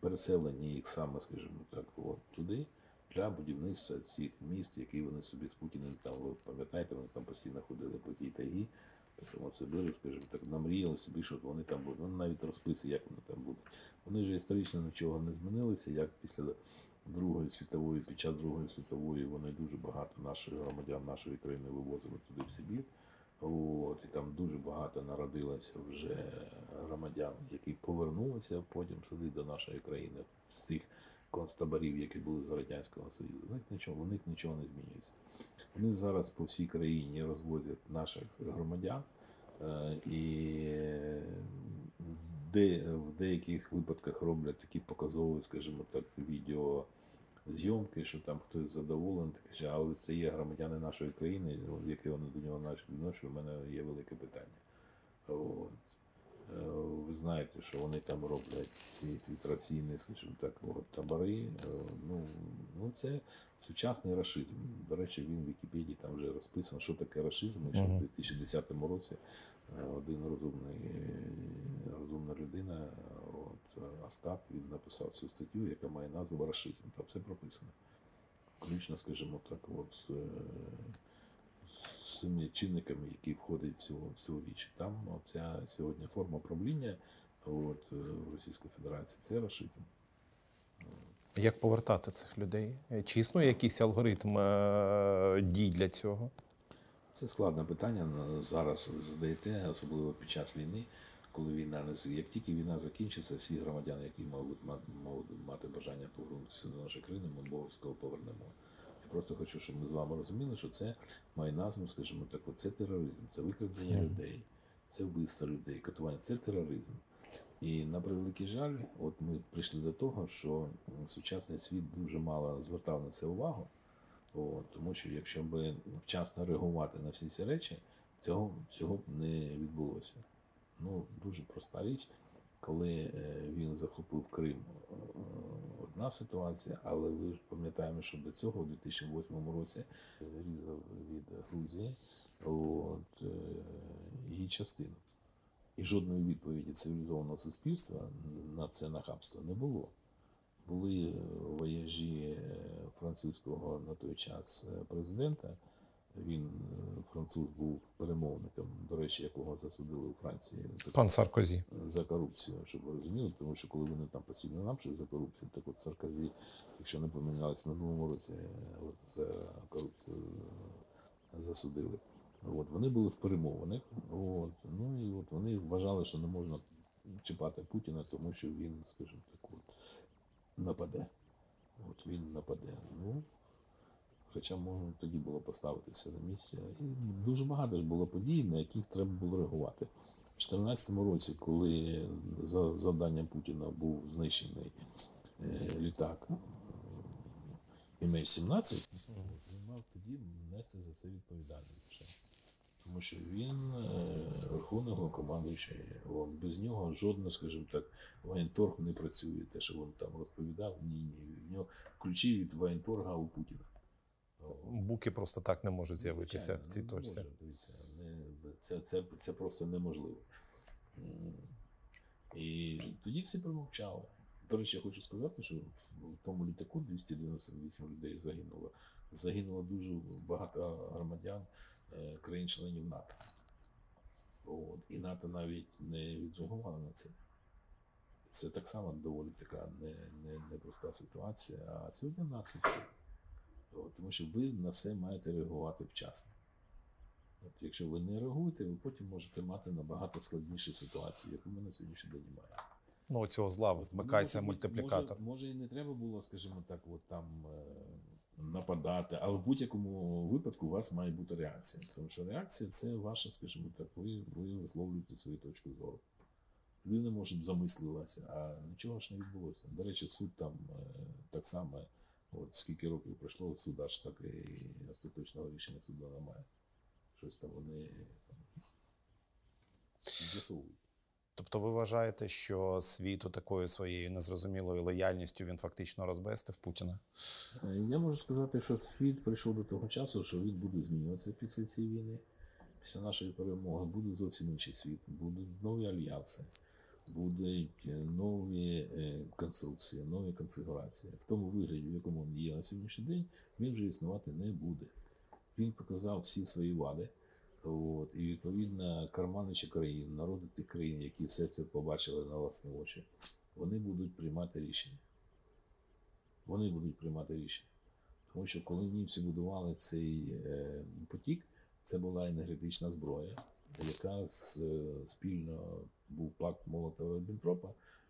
переселення їх саме, скажімо так, от, туди для будівництва цих міст, які вони собі з Путіним там, ви пам'ятаєте, вони там постійно ходили по тій тайгі, тому це були, скажімо так, намріяли собі, що вони там будуть. Вони навіть розписи, як вони там будуть. Вони ж історично нічого не змінилися, як після Другої світової, під час Другої світової вони дуже багато наших громадян нашої країни вивозили туди в Сибір. От, і там дуже багато народилося вже громадян, які повернулися потім сюди до нашої країни з цих концтаборів, які були з Радянського Союзу. У них нічого, у них нічого не змінюється. Вони зараз по всій країні розвозять наших громадян, е, і е, де, в деяких випадках роблять такі показові, скажімо так, відео зйомки, що там хтось задоволений, що, але це є громадяни нашої країни, в які вони до нього наче відношують, у мене є велике питання. От. Е, Ви знаєте, що вони там роблять ці фільтраційні, скажімо так, от, табори. Е, Ну, ну це сучасний рашизм. До речі, він в Вікіпедії там вже розписано, що таке рашизм, і що в 2010 році один розумний, е, розумна людина, от, е, Остап, він написав цю статтю, яка має назву Рашизм. Там все прописано. Включно, скажімо так, от, з, е, цими чинниками, які входять в цю, в цю річ. Там ця сьогодні форма правління от, е, в Російській Федерації це рашизм.
Як повертати цих людей? Е, Чи існує якийсь алгоритм е, дій для цього?
Це складне питання зараз задаєте, особливо під час війни, коли війна не з- як тільки війна закінчиться, всі громадяни, які можуть мати, мати бажання повернутися до нашої країни, ми обов'язково повернемо. Я просто хочу, щоб ми з вами розуміли, що це має назву, скажімо так, це тероризм, це викрадення людей, це вбивство людей, катування, це тероризм. І на превеликий жаль, от ми прийшли до того, що сучасний світ дуже мало звертав на це увагу. От, тому що якщо б вчасно реагувати на всі ці речі, цього, цього б не відбулося. Ну, дуже проста річ, коли е, він захопив Крим, е, одна ситуація, але ви ж пам'ятаємо, що до цього, у 2008 році, різав від Грузії от, е, її частину. І жодної відповіді цивілізованого суспільства на це нахабство не було були е, вояжі е, французького на той час е, президента. Він француз був перемовником, до речі, якого засудили у Франції
Пан Саркозі.
за корупцію, щоб ви розуміли, тому що коли вони там постійно напишуть за корупцію, так от Саркозі, якщо не помінялися на минулому році, от за корупцію засудили. От, вони були в перемовинах, от, ну і от вони вважали, що не можна чіпати Путіна, тому що він, скажімо так, от, нападе. От він нападе. Ну, хоча можна тоді було поставитися на місце. І дуже багато ж було подій, на яких треба було реагувати. У 2014 році, коли за завданням Путіна був знищений е, літак MH17, він мав тоді нести за це відповідальність. Тому що він верховний головнокомандуючий, он, без нього жодне, скажімо так, воєнторг не працює. Те, що він там розповідав, ні, ні. В нього ключі від воєнторга у Путіна.
Буки просто так не можуть з'явитися в цій точці.
Це, це, це просто неможливо. І тоді всі промовчали. До речі, я хочу сказати, що в тому літаку 298 людей загинуло. Загинуло дуже багато громадян країн-членів НАТО. От. І НАТО навіть не відреагувало на це. Це так само доволі така не, не, непроста ситуація. А сьогодні наслідки. От, тому що ви на все маєте реагувати вчасно. От, якщо ви не реагуєте, ви потім можете мати набагато складніші ситуації, яку ми на сьогоднішній день маємо.
Ну, цього зла вмикається мультиплікатор.
Може, може, і не треба було, скажімо так, от там е, нападати, але в будь-якому випадку у вас має бути реакція. Тому що реакція це ваша, скажімо так, ви, ви висловлюєте свою точку зору. Людина, може, замислилася, а нічого ж не відбулося. До речі, суд там е, так само, от скільки років пройшло, суд аж так і остаточного рішення суду немає. Щось там вони з'ясовують.
Тобто ви вважаєте, що світу такою своєю незрозумілою лояльністю він фактично розбестив Путіна?
Е, Я можу сказати, що світ прийшов до того часу, що він буде змінюватися після цієї війни. Після нашої перемоги буде зовсім інший світ, будуть нові альянси, будуть е, нові е, конструкції, нові конфігурації. В тому вигляді, в якому він є на сьогоднішній день, він вже існувати не буде. Він показав всі свої вади. От, і відповідно карманичі країн, народи тих країн, які все це побачили на власні очі, вони будуть приймати рішення. Вони будуть приймати рішення. Тому що коли німці будували цей е, потік, це була енергетична зброя, яка з, е, спільно був пакт Молотова Бентропа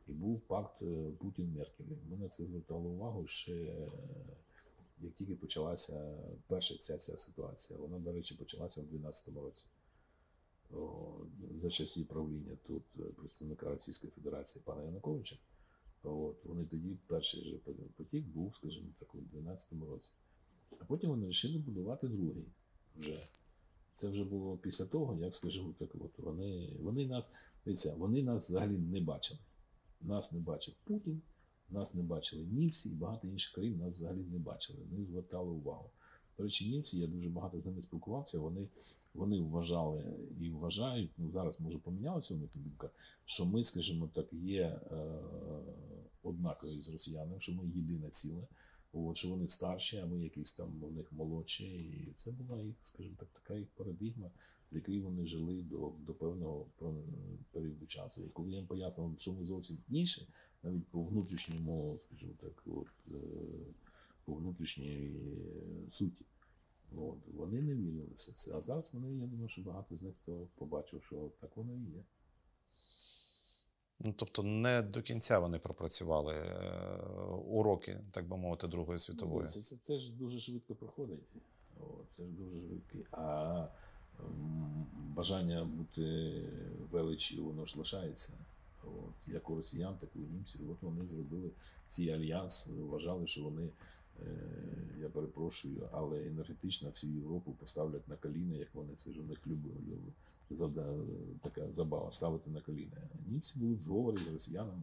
і був пакт е, Путін-Меркель. Ми на це звертали увагу ще е, як тільки почалася перша ця вся ситуація. Вона, до речі, почалася в 2012 році. За часів правління тут е, представника Російської Федерації пана Януковича. От, вони тоді перший же потік був, скажімо так, у 2012 році. А потім вони вирішили будувати другий вже. Це вже було після того, як, скажімо так, от вони, вони нас, дивіться, вони нас взагалі не бачили. Нас не бачив Путін, нас не бачили німці, і багато інших країн нас взагалі не бачили, не звертали увагу. До речі, німці, я дуже багато з ними спілкувався, вони, вони вважали і вважають, ну зараз може помінялася у них думка, що ми, скажімо так, є е, однакові з росіянами, що ми єдине ціле. От, що вони старші, а ми якісь там у них молодші. І це була їх, скажімо так, така їх парадигма, в якій вони жили до, до певного періоду часу. І коли я їм пояснив, що ми зовсім інші, навіть по внутрішньому, скажімо так, от, е, по внутрішній е, суті. От, вони не вірили все це. А зараз вони, я думаю, що багато з них хто побачив, що так воно і є.
Ну, тобто, не до кінця вони пропрацювали е, уроки, так би мовити, Другої світової.
Ну, Це, це, це ж дуже швидко проходить. О, це ж дуже швидко. А м, бажання бути величі, воно ж лишається. От, як у росіян, так і у німців. От вони зробили цей альянс, вважали, що вони, е, я перепрошую, але енергетично всю Європу поставлять на коліна, як вони це ж у них любили. Така забава ставити на коліна. Німці були в зговорі з росіянами.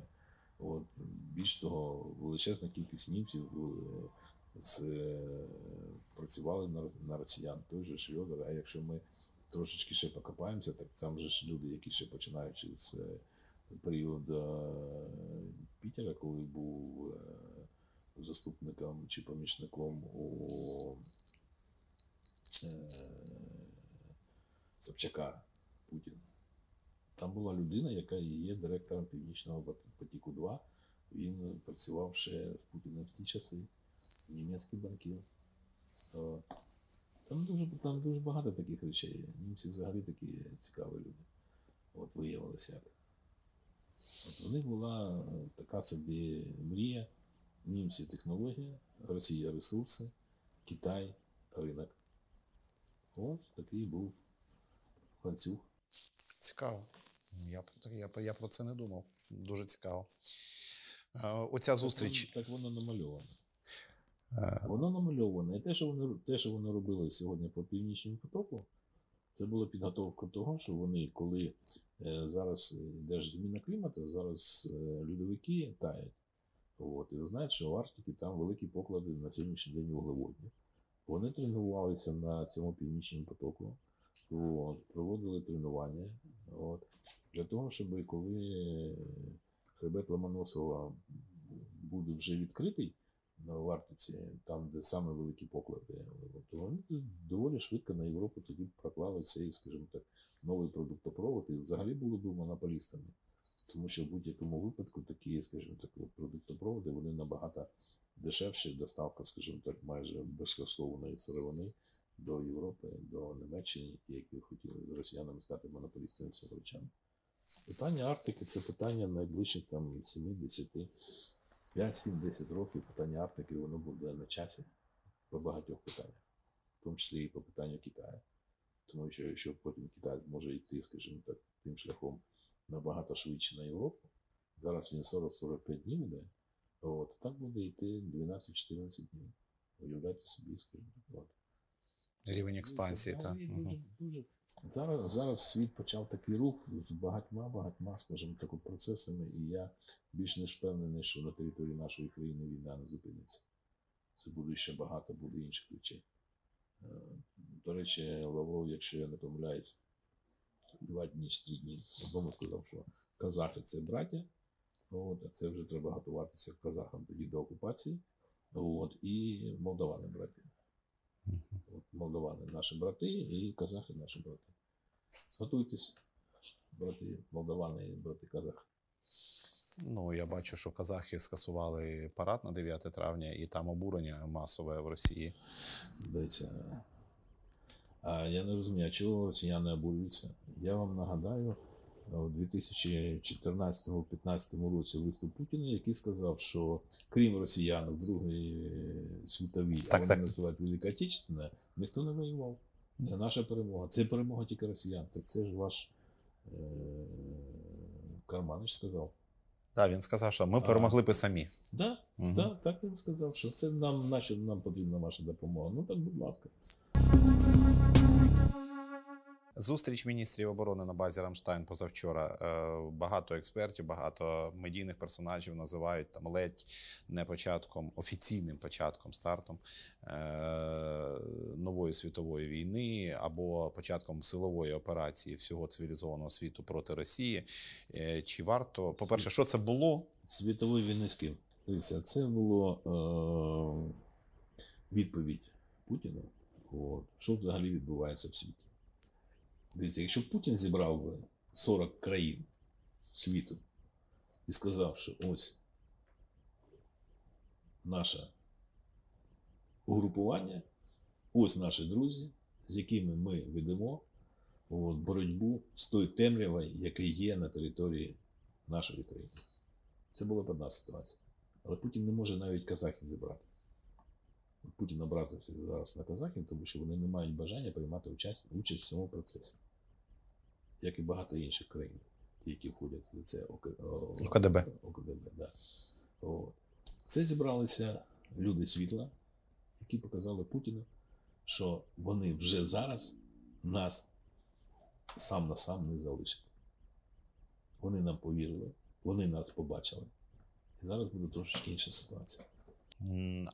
От, більш того, величезна кількість німців е, з, е, працювали на, на росіян, той же Шрёдер. А якщо ми трошечки ще покопаємося, так там же ж люди, які ще починаючи з періоду е, Пітера, коли був е, заступником чи помічником у е, Собчака Путіна. Там була людина, яка є директором Північного потіку 2. Він працював ще з Путіним в ті часи, німецький банкір. Там дуже, там дуже багато таких речей. Німці взагалі такі цікаві люди. От виявилося як. От у них була е, така собі мрія. Німці технологія, Росія ресурси, Китай ринок. Ось такий був ланцюг.
Цікаво. Я, про- я, я про це не думав. Дуже цікаво. Е, Оця зустріч.
Так, так воно намальовано.
е,
Воно намальоване. І те, що вони, те, що вони робили сьогодні по північному потоку, це була підготовка того, що вони, коли е, зараз йде ж зміна клімату, зараз е, льодовики таять. От, і ви знаєте, що в Арктиці там великі поклади на сьогоднішній день вуглеводні. Вони тренувалися на цьому північному потоку, от, проводили тренування. От, для того, щоб коли хребет Ломоносова буде вже відкритий, в Арктиці, там, де саме великі поклади, то вони доволі швидко на Європу тоді проклали цей, скажімо так, новий продуктопровод. І взагалі було би монополістами. Тому що в будь-якому випадку такі, скажімо так, продуктопроводи вони набагато дешевші. Доставка, скажімо так, майже безкоштовної сировини до Європи, до Німеччини, ті, які хотіли з росіянами стати монополістами сировичами. Питання Арктики це питання найближчих там 70, 5-7-10 років. Питання Арктики воно буде на часі по багатьох питаннях, в тому числі і по питанню Китаю. Тому що якщо потім Китай зможе йти, скажімо так, тим шляхом набагато швидше на Європу, зараз він 40-45 днів йде, от, так буде йти 12-14 днів. Уявляйте собі, скажімо так.
Рівень експансії.
Це
Та.
взагалі дуже, дуже. Зараз, зараз світ почав такий рух з багатьма, багатьма, скажімо так, процесами, і я більш ніж впевнений, що на території нашої країни війна не зупиниться. Це буде ще багато, буде інших речей. До речі, Лавров, якщо я не помиляюсь, два дні три дні одному сказав, що казахи це браття, от, а це вже треба готуватися казахам тоді до окупації. От, і молдавани браття. От молдавани наші брати і казахи наші брати. Готуйтесь, брати молдавани і брати казахи.
Ну, я бачу, що казахи скасували парад на 9 травня, і там обурення масове в Росії.
Дивіться. А я не розумію, чого росіяни обурюються? Я вам нагадаю, у 2014-2015 році виступ Путіна, який сказав, що крім росіян в Другій світовій, а
Так,
вони
так.
називають Велика Отечественна, ніхто не воював. Це наша перемога. Це перемога тільки росіян. Так це ж ваш е- Карманич сказав.
Так, він сказав, що ми
А.
перемогли би самі.
Да,
Мгм.
да, так він сказав, що це нам, наче нам потрібна ваша допомога. Ну так, будь ласка.
Зустріч міністрів оборони на базі Рамштайн позавчора. Е, Багато експертів, багато медійних персонажів називають там ледь не початком, офіційним початком, стартом е, нової світової війни або початком силової операції всього цивілізованого світу проти Росії. Е, Чи варто, по-перше, що це було?
Світової війни з ким? Дивіться, це було е, відповідь Путіна. От, що взагалі відбувається в світі. Дивіться, якщо Путін зібрав би 40 країн світу і сказав, що ось наше угрупування, ось наші друзі, з якими ми ведемо от, боротьбу з тою темрявою, яка є на території нашої країни. Це була б одна ситуація. Але Путін не може навіть казахів зібрати. Путін образився зараз на казахів, тому що вони не мають бажання приймати участь, участь в цьому процесі. Як і багато інших країн, які входять в це ОК...
ОКДБ.
ОКДБ да. От. Це зібралися люди світла, які показали Путіну, що вони вже зараз нас сам на сам не залишать. Вони нам повірили, вони нас побачили. І зараз буде трошки інша ситуація.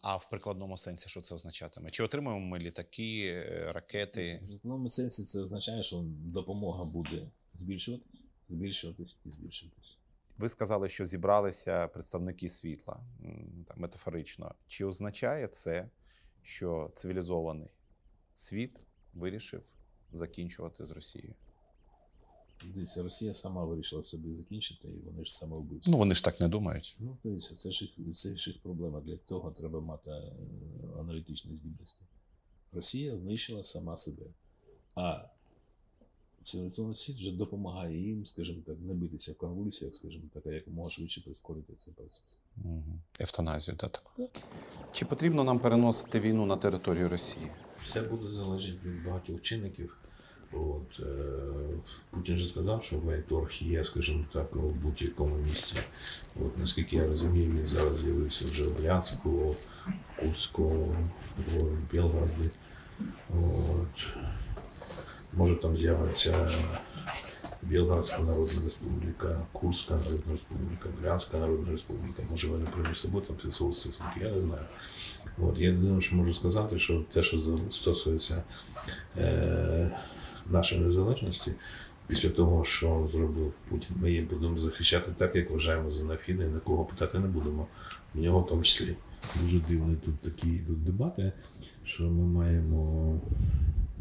А в прикладному сенсі, що це означатиме? Чи отримуємо ми літаки, е, ракети?
В основному сенсі це означає, що допомога буде збільшуватись, збільшуватись і збільшуватись.
Ви сказали, що зібралися представники світла метафорично. Чи означає це, що цивілізований світ вирішив закінчувати з Росією?
Дивіться, Росія сама вирішила собі закінчити, і вони ж самовбивці.
Ну вони ж так не думають.
Ну, дивіться, це ж їх, це ж їх проблема. Для цього треба мати е, аналітичні здібності. Росія знищила сама себе. А цивілізований світ вже допомагає їм, скажімо так, не битися в конвульсіях, скажімо так, а якомога швидше прискорити цей процес.
Угу. Евтаназію, да, так? Чи потрібно нам переносити війну на територію Росії?
Все буде залежати від багатьох чинників. От, е, Путін же сказав, що воєнторг є, скажімо так, у будь-якому місці. От, наскільки я розумію, він зараз з'явився вже в Брянську, в Курську, в Білгороді. Може там з'явиться Білгородська Народна Республіка, Курська Народна Республіка, Брянська Народна Республіка. Може вони приймуть собою там силові я не знаю. От, я єдине, що можу сказати, що те, що стосується е, нашої незалежності, після того, що зробив Путін, ми її будемо захищати так, як вважаємо за необхідне, на кого питати не будемо, в нього в тому числі. Дуже дивні тут такі йдуть дебати, що ми маємо.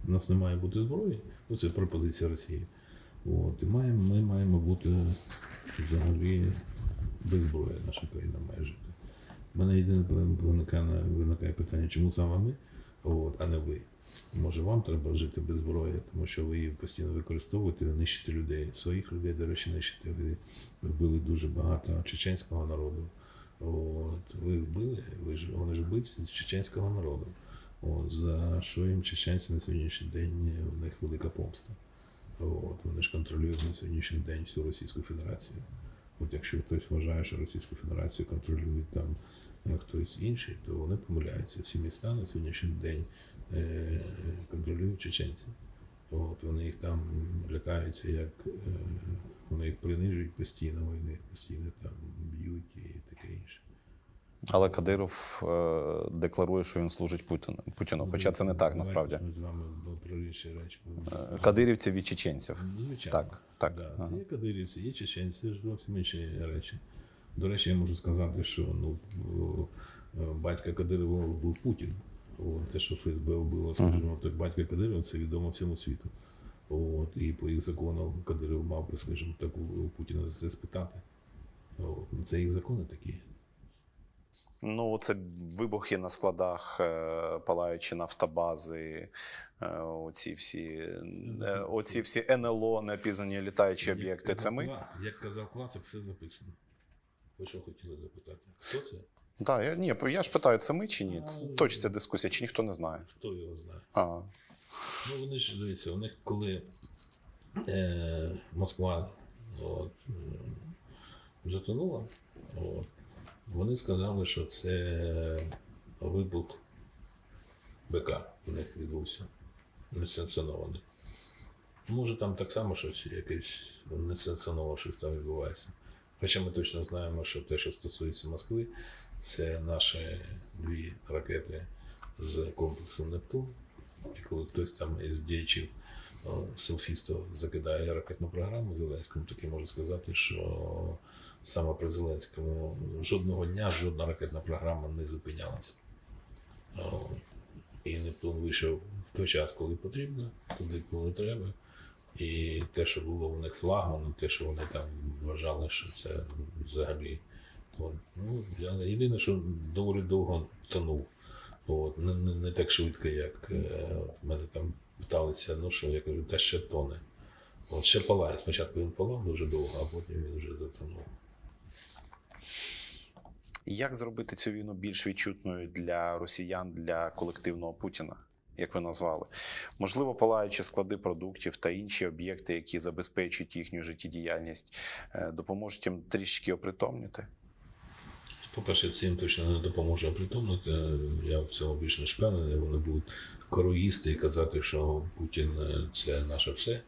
У нас не має бути зброї, ну це пропозиція Росії.
От, і маємо, ми маємо бути взагалі без зброї, наша країна має жити. У мене єдине виникає, виникає питання, чому саме ми, от, а не ви. Може, вам треба жити без зброї, тому що ви її постійно використовуєте, ви нищите людей. Своїх людей, до речі, нищите. Ви вбили дуже багато чеченського народу. От, ви вбили, ви ж, вони ж вбивці чеченського народу. От, за що їм чеченці на сьогоднішній день в них велика помста. От, вони ж контролюють на сьогоднішній день всю Російську Федерацію. От якщо хтось вважає, що Російську Федерацію контролюють там е, хтось інший, то вони помиляються. Всі міста на сьогоднішній день е, контролюють чеченці. От, вони їх там лякаються, як е, вони їх принижують постійно, вони їх постійно там б'ють і таке інше.
Але Кадиров е, декларує, що він служить Путіну. Путіну. Хоча це не так насправді.
Ми з вами про інші речі.
Е, Кадирівці від чеченців.
Звичайно.
Так, так.
Да,
Ага.
Це є кадирівці, є чеченці, це ж зовсім інші речі. До речі, я можу сказати, що ну, е, батька Кадирова був Путін. О, те, що ФСБ вбило, скажімо, так батька Кадирова, це відомо всьому світу. От, і по їх законам Кадиров мав би, скажімо так, у Путіна за це спитати. От, ну, це їх закони такі.
Ну, це вибухи на складах, е, палаючі нафтобази, е, оці всі, е, оці всі НЛО, неопізнані літаючі об'єкти. Це ми?
Як казав класик, все записано. Ви що хотіли запитати? Хто це?
Так, я, ні, я ж питаю, це ми чи ні? Це точиться дискусія, чи ніхто не знає.
Хто його знає?
А,
Ну, вони ж дивіться, у них коли е, Москва от, затонула, от, вони сказали, що це вибух БК у них відбувся, несанкціонований. Може, там так само щось, якесь несанкціоноване щось там відбувається. Хоча ми точно знаємо, що те, що стосується Москви, це наші дві ракети з комплексу Нептун. І коли хтось там із діячів о, селфістів закидає ракетну програму Зеленському, таки може сказати, що саме при Зеленському жодного дня жодна ракетна програма не зупинялася. І Нептун вийшов в той час, коли потрібно, туди, коли треба. І те, що було у них флагманом, те, що вони там вважали, що це взагалі. Ну, я, єдине, що доволі довго тонув. От, не, не, не так швидко, як е, мене там питалися, ну що, я кажу, та ще тоне. От ще палає. Спочатку він палав дуже довго, а потім він вже затонув.
як зробити цю війну більш відчутною для росіян, для колективного Путіна, як ви назвали? Можливо, палаючі склади продуктів та інші об'єкти, які забезпечують їхню життєдіяльність, е, допоможуть їм трішки опритомніти?
По-перше, це їм точно не допоможе опритомнити. Я в цьому більш не впевнений. Вони будуть короїсти і казати, що Путін е, це наше все.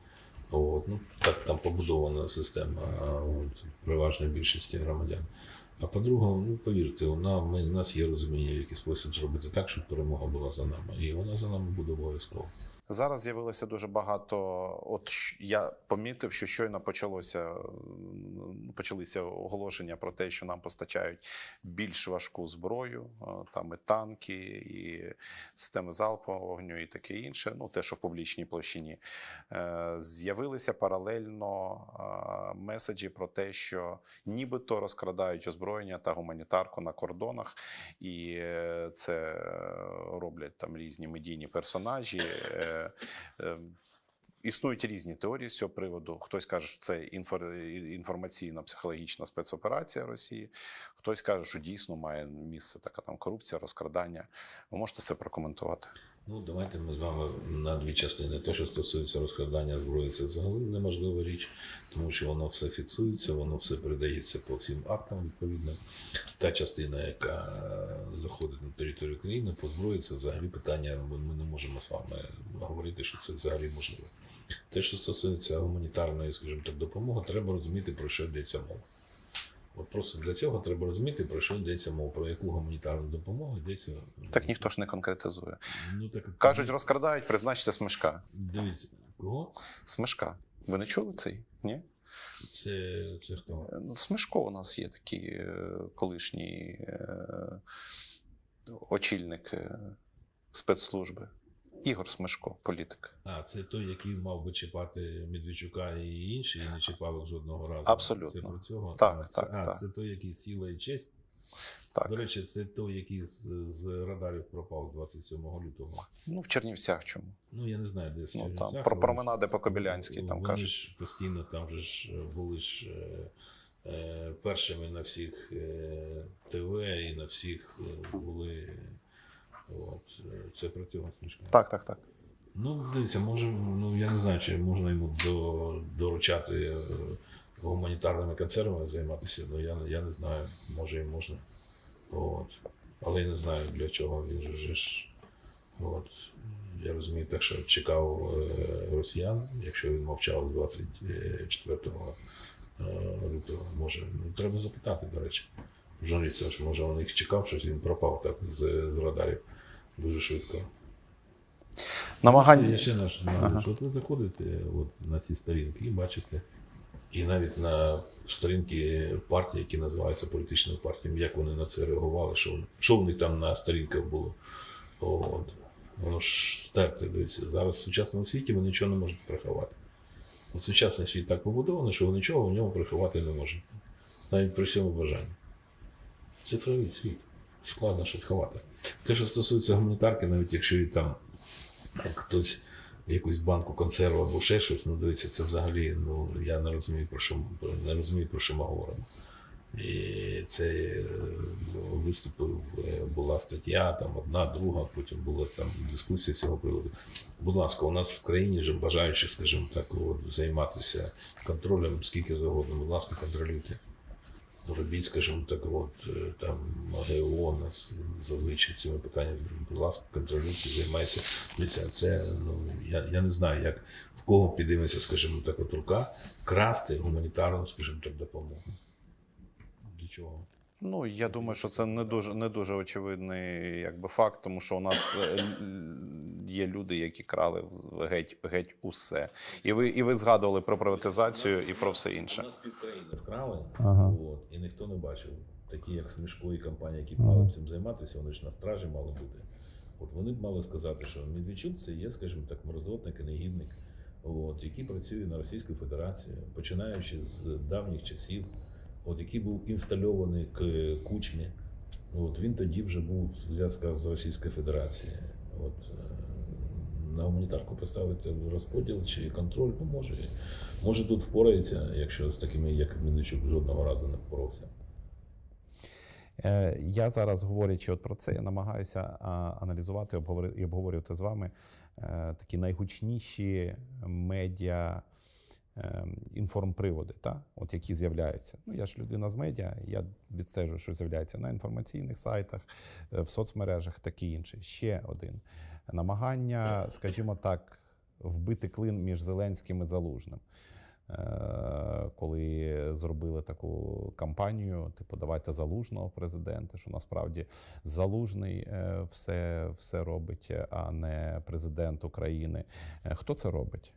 От. Ну, так там побудована система от, переважної більшості громадян. А по-друге, ну повірте, нас, ми, у нас є розуміння, в який спосіб зробити так, щоб перемога була за нами. І вона за нами буде обов'язково.
Зараз з'явилося дуже багато. От я помітив, що щойно почалося почалися оголошення про те, що нам постачають більш важку зброю, там і танки, і системи залпового вогню, і таке інше. Ну те, що в публічній площині Е, з'явилися паралельно меседжі про те, що нібито розкрадають озброєння та гуманітарку на кордонах, і е, це е, роблять там різні медійні персонажі. Е, е, Існують різні теорії з цього приводу. Хтось каже, що це інформаційна психологічна спецоперація Росії. Хтось каже, що дійсно має місце така там корупція, розкрадання. Ви можете це прокоментувати?
Ну, давайте ми з вами на дві частини. Те, що стосується розкрадання зброї, це взагалі неможлива річ, тому що воно все фіксується, воно все передається по всім актам відповідно. Та частина, яка заходить на територію країни по зброї, це взагалі питання. Ми не можемо з вами говорити, що це взагалі можливо. Те, що стосується гуманітарної, скажімо так, допомоги, треба розуміти, про що йдеться мова. От просто для цього треба розуміти, про що йдеться мова, про яку гуманітарну допомогу йдеться.
Так ніхто ж не конкретизує.
Ну, так,
Кажуть, розкрадають, призначте смешка.
Дивіться, кого?
Смешка. Ви не чули цей? Ні?
Це, це хто?
Ну, Смешко у нас є такий е, колишній е, очільник е, спецслужби. Ігор Смешко, політик.
А, це той, який мав би чіпати Медведчука і інші, і не чіпав їх жодного разу.
Абсолютно.
Це про цього?
Так,
а, це,
так,
а, це той, який сіла і честь.
Так.
До речі, це той, який з, з радарів пропав з 27 лютого.
Ну, в Чернівцях чому?
Ну, я не знаю, де з
Ну, там, про променади по Кобилянській, там кажуть.
ж постійно там же ж е, були ж е, е, першими на всіх е, ТВ і на всіх е, були. От, е, це про цього смішка.
Так, так, так.
Ну, дивіться, може, ну я не знаю, чи можна йому до, доручати е, гуманітарними консервами займатися, ну я, я не знаю, може і можна. От. Але я не знаю для чого він же ж. От. Я розумію, так що чекав е, росіян, якщо він мовчав з 24 е, лютого, може, ну, треба запитати, до речі, що може він їх чекав, щось він пропав так з, з радарів дуже швидко.
Намагання.
Я ще наш
Ага.
от ви заходите от на ці сторінки і бачите, і навіть на сторінки партії, які називаються політичними партіями, як вони на це реагували, що, що в них там на сторінках було. От. Воно ж стерте, дивіться. Зараз в сучасному світі ви нічого не можете приховати. От сучасний світ так побудований, що ви нічого в ньому приховати не можете. Навіть при всьому бажанні. Цифровий світ. Складно щось ховати. Те, що стосується гуманітарки, навіть якщо і там хтось якусь банку консерву або ще щось, ну дивіться, це взагалі, ну я не розумію про що не розумію, про що ми говоримо. І це е, виступив, е, була стаття, там одна, друга, потім була там дискусія з цього приводу. Будь ласка, у нас в країні вже бажаючи, скажімо так, от, займатися контролем скільки завгодно, будь ласка, контролюйте. Робіть, скажімо так, от е, там ГО нас зазвичай цими питаннями, будь ласка, контролюйте, займайся. Дивіться, це ну я, я не знаю, як в кого підійметься, скажімо так, от рука красти гуманітарну, скажімо так, допомогу. Для чого?
Ну, я думаю, що це не дуже, не дуже очевидний якби, факт, тому що у нас е, є люди, які крали геть, геть усе. І ви, і ви згадували про приватизацію і про все
У
інше.
нас півкраїни вкрали,
Ага.
от, і ніхто не бачив. Такі, як Смішко і компанії, які б мали б цим займатися, вони ж на стражі мали бути. От вони б мали сказати, що Медведчук це є, скажімо так, мерзотник і негідник, от, який працює на Російську Федерацію, починаючи з давніх часів, от, який був інстальований к кучмі. От, він тоді вже був в зв'язках з Російською Федерацією. От, е, на гуманітарку поставити розподіл чи контроль, ну може, тут впорається, якщо з такими, як Медведчук, жодного разу не впорався.
Е, Я зараз, говорячи от про це, я намагаюся аналізувати і обговорювати з вами е, такі найгучніші медіа інформприводи, та? от які з'являються. Ну, я ж людина з медіа, я відстежую, що з'являється на інформаційних сайтах, е, в соцмережах, таке інше. Ще один намагання, скажімо так, вбити клин між Зеленським і Залужним. Е, Коли зробили таку кампанію, типу, давайте залужного президента, що насправді залужний е, все, все робить, а не президент України. Хто це робить?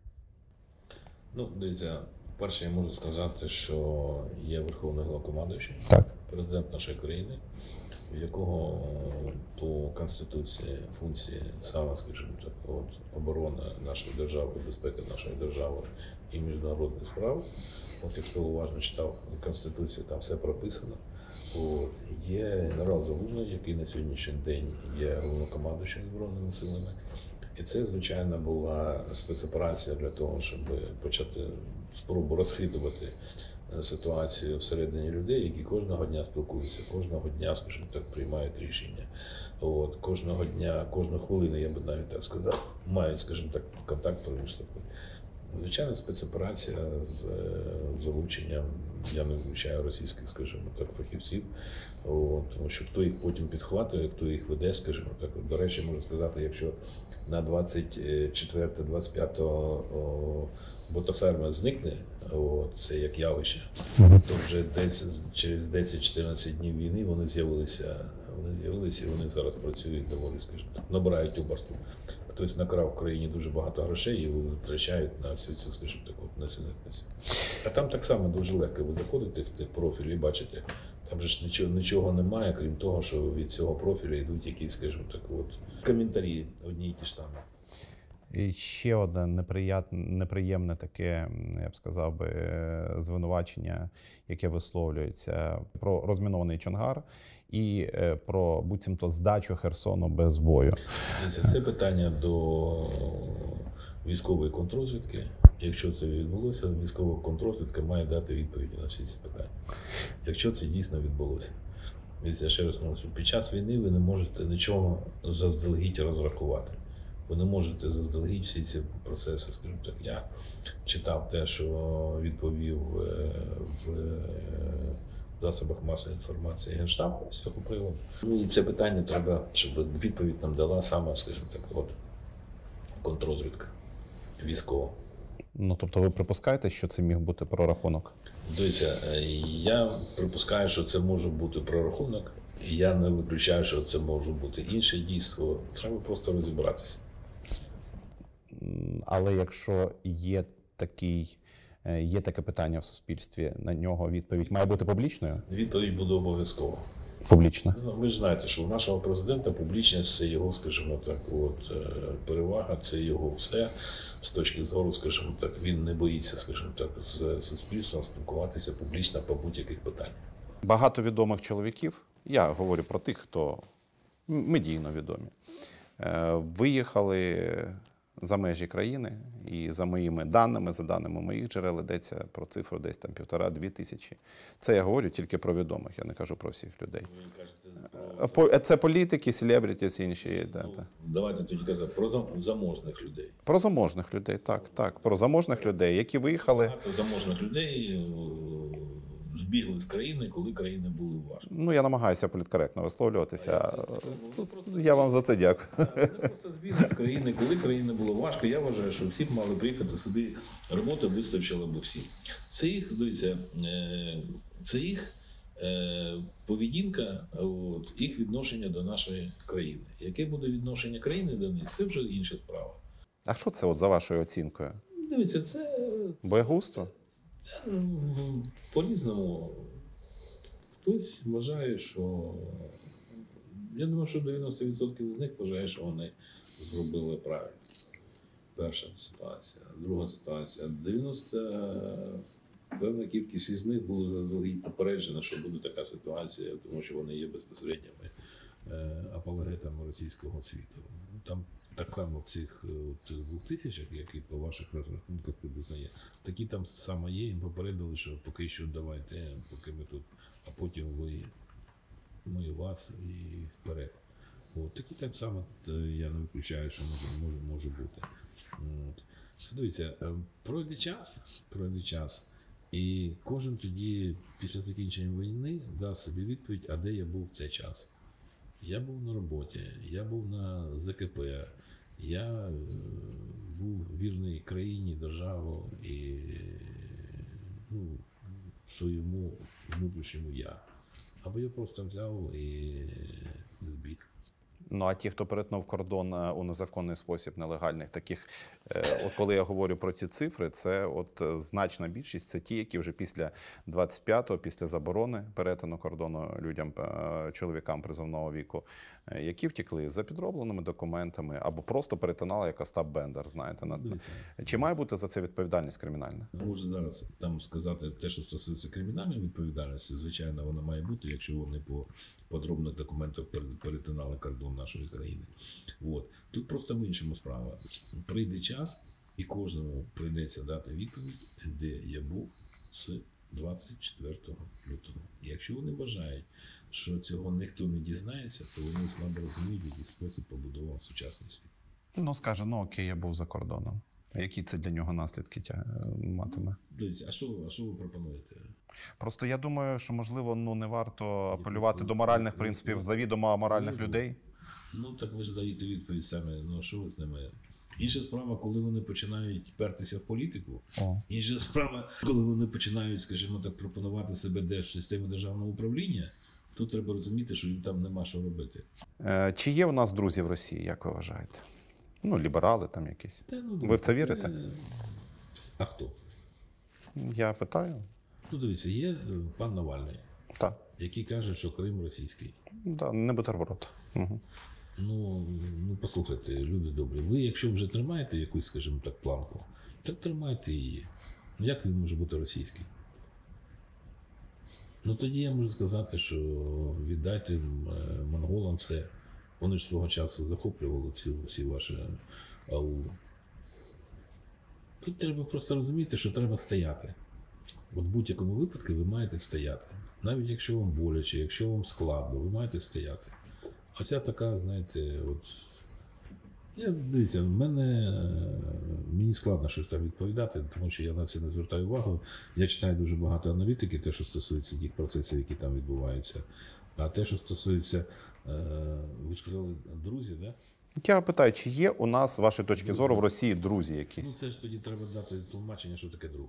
Ну, дивіться, перше, я можу сказати, що є Верховний Головнокомандуючий,
Так.
президент нашої країни, в якого по Конституції функції саме, скажімо так, от, оборона нашої держави, безпека нашої держави і міжнародних справ. От якщо уважно читав Конституцію, там все прописано. От. Є генерал Залужний, який на сьогоднішній день є головнокомандуючим збройними силами. І це, звичайно, була спецоперація для того, щоб почати спробу розхитувати е, ситуацію всередині людей, які кожного дня спілкуються, кожного дня, скажімо так, приймають рішення. От, кожного дня, кожну хвилину, я би навіть так сказав, *laughs* мають, скажімо так, контакт між собою. Звичайно, спецоперація з е, залученням, я не вивчаю російських, скажімо так, фахівців, От, тому що хто їх потім підхватує, хто їх веде, скажімо так. До речі, можу сказати, якщо на 24-25 ботоферма зникне, от, це як явище, то вже десь через 10-14 днів війни вони з'явилися. Вони з'явилися і вони зараз працюють доволі, скажімо так, набирають оберту. Хтось накрав в країні дуже багато грошей і витрачають на всю цю, скажімо так, несенітницю. А там так само дуже легко. Ви заходите в той профіль і бачите, там же ж нічого, нічого немає, крім того, що від цього профілю йдуть якісь, скажімо так, от, коментарі одні й ті ж самі.
І ще одне неприят... неприємне таке, я б сказав би, е, звинувачення, яке висловлюється про розмінований Чонгар і е, про буцімто здачу Херсону без бою.
Це питання до військової контрозвідки. Якщо це відбулося, військова контрозвідка має дати відповіді на всі ці питання. Якщо це дійсно відбулося. Я ще раз наголошую, під час війни ви не можете нічого заздалегідь розрахувати. Ви не можете заздалегідь всі ці процеси, скажімо так. Я читав те, що відповів е, в е, засобах масової інформації Генштаб з цього приводу. Ну і це питання треба, щоб відповідь нам дала саме, скажімо так, от контрозвідка військова.
Ну тобто, ви припускаєте, що це міг бути прорахунок?
Дивіться, е, я припускаю, що це може бути прорахунок. Я не виключаю, що це може бути інше дійство. Треба просто розібратися.
Але якщо є такий, е, є таке питання в суспільстві, на нього відповідь має бути публічною?
Відповідь буде обов'язково.
Публічна.
Ви ж знаєте, що у нашого президента публічність це його, скажімо так, от е, перевага, це його все. З точки зору, скажімо так, він не боїться, скажімо так, з суспільством спілкуватися публічно по будь-яких питаннях.
Багато відомих чоловіків, я говорю про тих, хто медійно відомі, е, виїхали за межі країни, і за моїми даними, за даними моїх джерел, йдеться про цифру десь там півтора-дві тисячі. Це я говорю тільки про відомих, я не кажу про всіх людей.
Кажете
Е, е, Це політики, селебрітіс, інші. Да, да.
Давайте тоді казати про заможних людей.
Про заможних людей, так, так. Про заможних людей, які виїхали.
Багато заможних людей збігли з країни, коли країни були важко.
Ну, я намагаюся політкоректно висловлюватися.
А я-
Тут
просто-
я вам за це дякую.
Вони просто збігли з країни, коли країни було важко. Я вважаю, що всі б мали приїхати сюди. Роботи вистачило б всім. Це їх, дивіться, е, це їх е, поведінка, от, їх відношення до нашої країни. Яке буде відношення країни до них, це вже інша справа.
А що це от за вашою оцінкою?
Дивіться, це
Боягузтво?
М, По-різному. Хтось вважає, що. Я думаю, що 90% з них вважає, що вони зробили правильно. Перша ситуація. Друга ситуація. 90 певна кількість із них було заздалегідь попереджено, що буде така ситуація, тому що вони є безпосередніми е, апологетами російського світу. Ну, Там так само в цих е, двох тисячах, які по ваших розрахунках приблизно є, такі там саме є, їм попередили, що поки що давайте, поки ми тут, а потім ви ми вас і вперед. От, такі так само е, я не виключаю, що може, може, може бути. От. Дивіться, е, пройде час, пройде час, і кожен тоді після закінчення війни дасть собі відповідь, а де я був в цей час. Я був на роботі, я був на ЗКП, я е, був вірний країні, державу і ну, своєму внутрішньому я. Або я просто взяв і збіг.
Ну а ті, хто перетнув кордон е, у незаконний спосіб, нелегальних таких, от коли я говорю про ці цифри, це от е, значна більшість це ті, які вже після 25-го, після заборони перетину кордону людям, е, чоловікам призовного віку, е, які втекли за підробленими документами або просто перетинали як Остап Бендер. Знаєте, на чи має бути за це відповідальність кримінальна?
Можу зараз там сказати те, що стосується кримінальної відповідальності, звичайно, вона має бути, якщо вони по подробних документах пере- перетинали кордон нашої країни. От. Тут просто в іншому справа. Прийде час, і кожному прийдеться дати відповідь, де я був з 24 лютого. І якщо вони вважають, що цього ніхто не дізнається, то вони слабо розуміють, який спосіб побудував сучасний світ.
Ну скаже, ну окей, я був за кордоном. Які це для нього наслідки тя- е, матиме?
Дивіться, а що, а що ви пропонуєте?
Просто я думаю, що можливо ну не варто апелювати до моральних принципів завідомо аморальних людей.
Ну так ви ж даєте відповідь саме, ну що ви з ними? Інша справа, коли вони починають пертися в політику.
О.
Інша справа, коли вони починають, скажімо так, пропонувати себе де в системі державного управління, тут треба розуміти, що їм там нема що робити.
Е, Чи є у нас друзі в Росії, як ви вважаєте? Ну, ліберали там якісь. Ви в це вірите?
Е, А хто?
Я питаю.
Ну, дивіться, є е, пан Навальний,
Так.
який каже, що Крим російський.
Да, не бутерброд. Угу.
Ну, ну послухайте, люди добрі, ви якщо вже тримаєте якусь, скажімо так, планку, так тримайте її. Ну як він може бути російський? Ну тоді я можу сказати, що віддайте е, монголам все. Вони ж свого часу захоплювали всі, всі ваші аули. Тут треба просто розуміти, що треба стояти. От в будь-якому випадку ви маєте стояти. Навіть якщо вам боляче, якщо вам складно, ви маєте стояти. Оця така, знаєте, от. Я дивіться, в мене е, мені складно щось там відповідати, тому що я на це не звертаю увагу. Я читаю дуже багато аналітики, те, що стосується тих процесів, які там відбуваються. А те, що стосується, е, ви сказали, друзі, да?
Я питаю, чи є у нас, з вашої точки зору, в Росії друзі якісь?
Ну, це ж тоді треба дати тлумачення, що таке друг.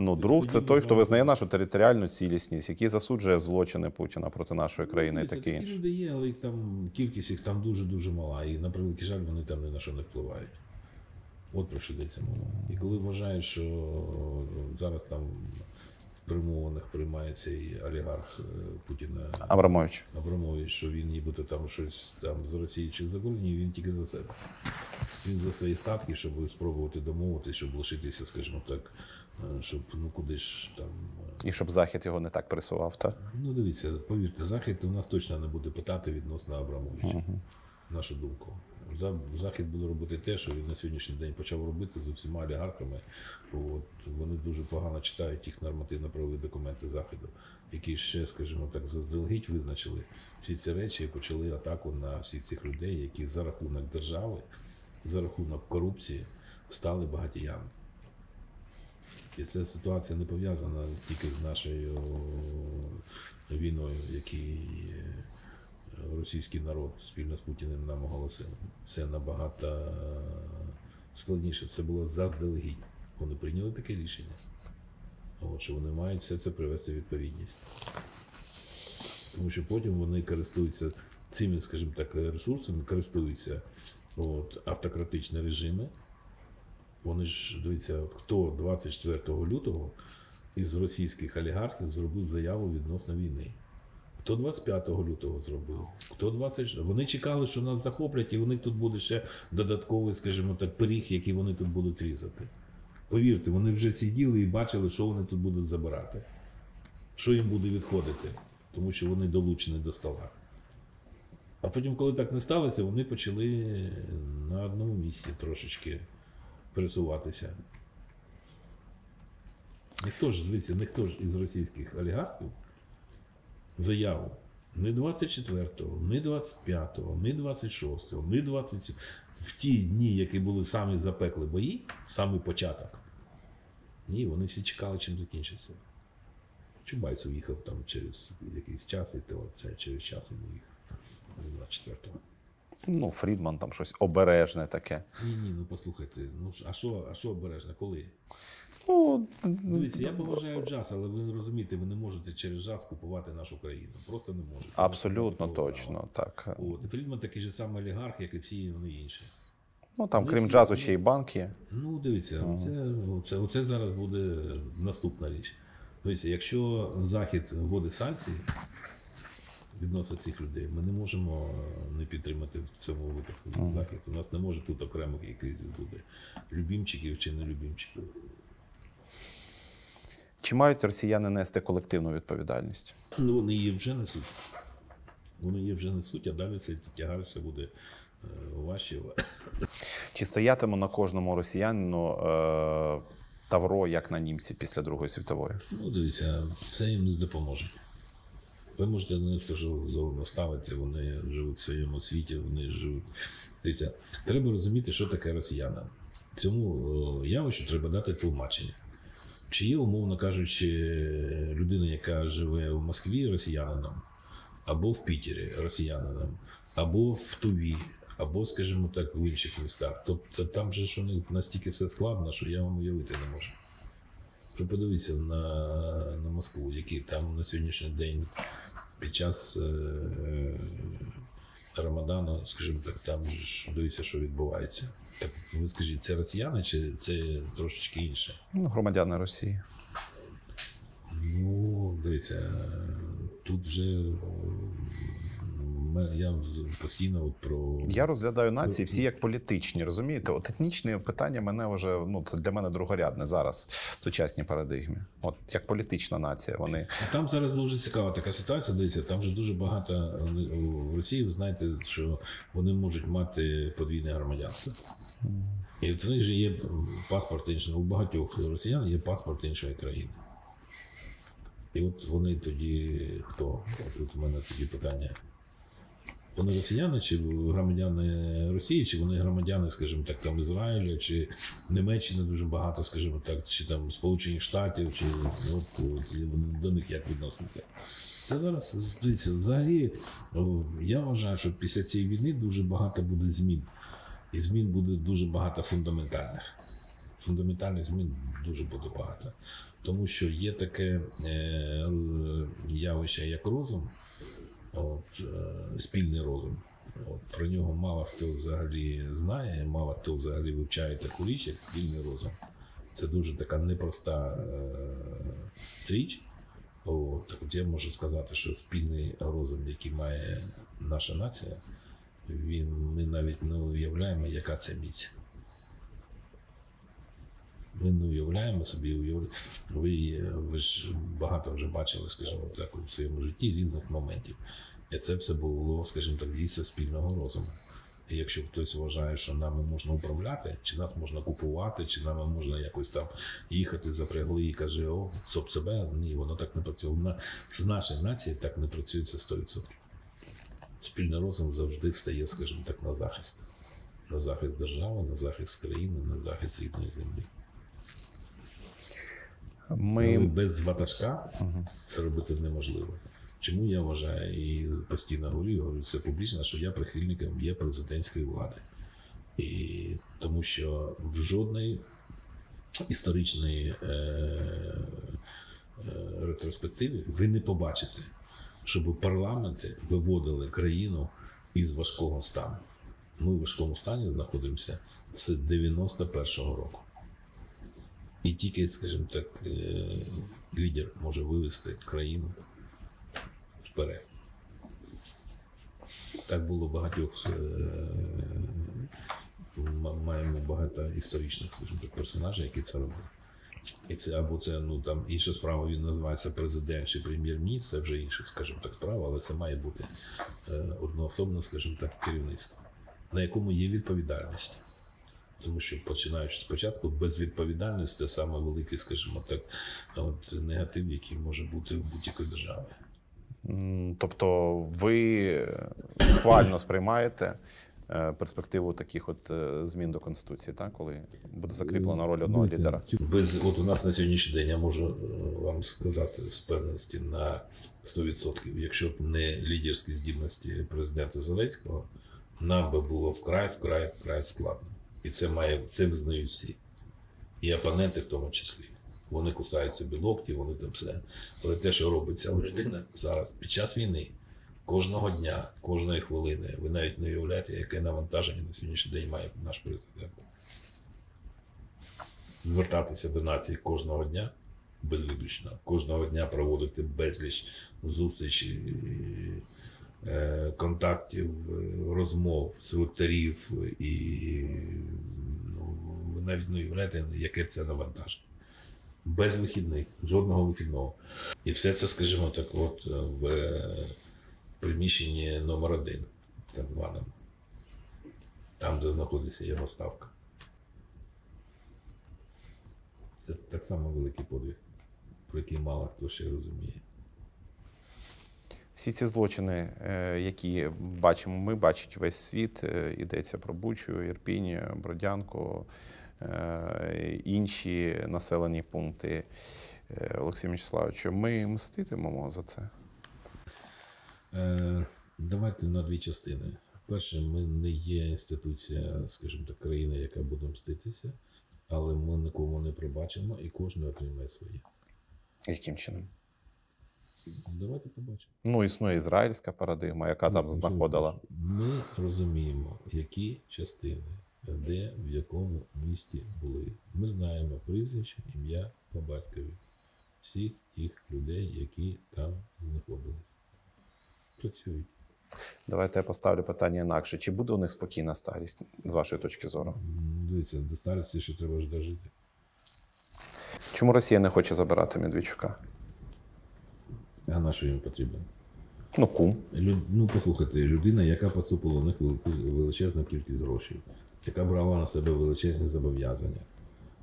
Ну, друг це той, хто визнає нашу територіальну цілісність, який засуджує злочини Путіна проти нашої країни і
такі
інше.
люди є, але їх там кількість їх там дуже-дуже мала. І на превеликий жаль, вони там ні на що не впливають. От про що йдеться мова. І коли вважають, що зараз там перемовинах приймається і олігарх е, Путіна
Абрамович.
Абрамович, що він нібито там щось там з Росії чи за кордоні, він тільки за себе. Він за свої статки, щоб спробувати домовитися, щоб лишитися, скажімо так, е, щоб ну куди ж там. е,
І щоб Захід його не так пресував, так?
Ну, дивіться, повірте, Захід у нас точно не буде питати відносно Абрамовича. Нашу думку. За- Захід буде робити те, що він на сьогоднішній день почав робити з усіма олігархами. От, вони дуже погано читають їх нормативно-правові документи Заходу, які ще, скажімо так, заздалегідь визначили всі ці речі і почали атаку на всіх цих людей, які за рахунок держави, за рахунок корупції стали багатіями. І ця ситуація не пов'язана тільки з нашою війною, який е, російський народ спільно з Путіним нам оголосив. Це набагато складніше. Це було заздалегідь. Вони прийняли таке рішення. От, що вони мають все це привести в відповідність. Тому що потім вони користуються цими, скажімо так, ресурсами, користуються от, автократичні режими. Вони ж дивіться, хто 24 лютого із російських олігархів зробив заяву відносно війни. Хто 25 лютого зробив, хто 20... Вони чекали, що нас захоплять, і у них тут буде ще додатковий, скажімо так, пиріг, який вони тут будуть різати. Повірте, вони вже сиділи і бачили, що вони тут будуть забирати, що їм буде відходити, тому що вони долучені до стола. А потім, коли так не сталося, вони почали на одному місці трошечки пересуватися. Ніхто ж, дивіться, ніхто ж із російських олігархів заяву не 24-го, не 25-го, не 26-го, не 27 в ті дні, які були самі запекли бої, самий початок. Ні, вони всі чекали, чим закінчиться. Чубайс уїхав там через якийсь час, і то це через час він уїхав. 24-го.
Ну, Фрідман там щось обережне таке.
Ні, ні, ну послухайте, ну а що, а що обережно, коли?
Ну,
Дивіться, я поважаю джаз, але ви розумієте, ви не можете через джаз купувати нашу країну. Просто не можете.
абсолютно
не
точно, так.
От. Фрідман такий же самий олігарх, як і всі вони інші.
Ну там,
Ну,
крім джазу, ще й банк є.
Ну, дивіться, оце, оце, оце зараз буде наступна річ. Дивіться, якщо Захід вводить санкції відносно цих людей, ми не можемо е, не підтримати в цьому випадку Захід. У нас не може тут окремих якихось буде любімчиків чи не любімчиків.
Чи мають росіяни нести колективну відповідальність?
Ну, вони її вже несуть. Вони її вже несуть, а далі цей тягар все буде е, важче.
Чи стоятиме на кожному росіянину е, тавро, як на німці після Другої світової?
Ну, дивіться, це їм не допоможе. Ви можете на них все що завгодно ставити, вони живуть в своєму світі, вони живуть. Дивіться, треба розуміти, що таке росіяна. Цьому е, явищу треба дати тлумачення. Чи є, умовно кажучи, людина, яка живе в Москві росіянином, або в Пітері росіянином, або в Туві, або, скажімо так, в інших містах. Тобто там же ж у них настільки все складно, що я вам уявити не можу. Ви подивіться на, на Москву, який там на сьогоднішній день під час е, е, Рамадану, скажімо так, там ж дивіться, що відбувається. Так ви скажіть, це росіяни чи це трошечки інше?
Ну, громадяни Росії.
Ну, дивіться, тут вже Я постійно от про
Я розглядаю нації всі як політичні, розумієте? От етнічне питання мене вже ну це для мене другорядне зараз в сучасній парадигмі. От як політична нація, вони
Там зараз дуже цікава така ситуація. Дивіться, там вже дуже багато в Росії. Ви знаєте, що вони можуть мати подвійне громадянство. І в них же є паспорт іншого. У багатьох росіян є паспорт іншої країни. І от вони тоді хто? Тут у мене тоді питання. Вони росіяни чи громадяни Росії, чи вони громадяни, скажімо так, там Ізраїля, чи Німеччини дуже багато, скажімо так, чи там Сполучених Штатів, чи ну, до них як відносяться. Це зараз дивіться, взагалі я вважаю, що після цієї війни дуже багато буде змін. І змін буде дуже багато фундаментальних. Фундаментальних змін дуже буде багато. Тому що є таке е, явище, як розум, от, е, спільний розум. От, про нього мало хто взагалі знає, мало хто взагалі вивчає таку річ, як спільний розум. Це дуже така непроста е, річ. От, от я можу сказати, що спільний розум, який має наша нація, він, ми навіть не уявляємо, яка це міць. Ми не уявляємо собі, уяв... ви, ви ж багато вже бачили, скажімо так, у своєму житті різних моментів. І це все було, скажімо так, дійсно спільного розуму. І якщо хтось вважає, що нами можна управляти, чи нас можна купувати, чи нами можна якось там їхати, запрягли і каже, о, соп себе, ні, воно так не працює. З нашої нації так не працює це 100%. Спільний розум завжди стає, скажімо так, на захист. На захист держави, на захист країни, на захист рідної землі. Але без ватажка це робити неможливо. Чому я вважаю і постійно говорю, і говорю це публічно, що я прихильником є президентської влади. І тому що в жодної історичної е, е, ретроспективі ви не побачите, щоб парламенти виводили країну із важкого стану. Ми в важкому стані знаходимося з 91-го року. І тільки, скажімо так, е, лідер може вивести країну вперед. Так було багатьох. е, Маємо багато історичних, скажімо так, персонажів, які це робили. І це або це ну там інша справа, він називається президент чи прем'єр-міністр, це вже інша, скажімо так, справа, але це має бути е, одноособне, скажімо так, керівництво, на якому є відповідальність. Тому що починаючи спочатку, безвідповідальність це саме великий, скажімо так, от, негатив, який може бути в будь-якій державі.
тобто ви схвально сприймаєте е, перспективу таких от е, змін до конституції, так коли буде закріплена роль одного лідера.
Без, от у нас на сьогоднішній день я можу е, вам сказати з певності на 100%, якщо б не лідерські здібності президента Зеленського, нам би було вкрай, вкрай, вкрай складно. І це має це визнають всі. І опоненти в тому числі. Вони кусають собі локті, вони там все. Але те, що робить ця людина зараз під час війни, кожного дня, кожної хвилини, ви навіть не уявляєте, яке навантаження на сьогоднішній день має наш президент звертатися до нації кожного дня, безвиключно, кожного дня проводити безліч зустрічей, е, контактів, е, розмов, секретарів і ну, ви навіть не уявляєте, яке це навантаження. Без вихідних, жодного вихідного. І все це, скажімо так, от е, в приміщенні номер один, так званому, там, де знаходиться його ставка. Це так само великий подвиг, про який мало хто ще розуміє.
Всі ці злочини, е, які бачимо, ми бачить весь світ. е, Йдеться про Бучу, Ірпінь, Бродянку, е, інші населені пункти. Олексій Мячеславовичу, ми мститимемо за це.
Е, давайте на дві частини. Перше, ми не є інституція, скажімо так, країни, яка буде мститися, але ми нікому не пробачимо і кожен отримає своє.
Яким чином?
Давайте побачимо.
Ну, існує ізраїльська парадигма, яка там
Ну,
знаходила.
Ми розуміємо, які частини, де, в якому місті були. Ми знаємо прізвище, ім'я по батькові всіх тих людей, які там знаходились. Працюють.
Давайте я поставлю питання інакше. Чи буде у них спокійна старість, з вашої точки зору?
Дивіться, до старості ще треба ж дожити.
Чому Росія не хоче забирати Медведчука?
А на що їм потрібен?
Ну, кум.
Лю- Ну, послухайте, людина, яка поцупила у них величезну кількість грошей, яка брала на себе величезні зобов'язання.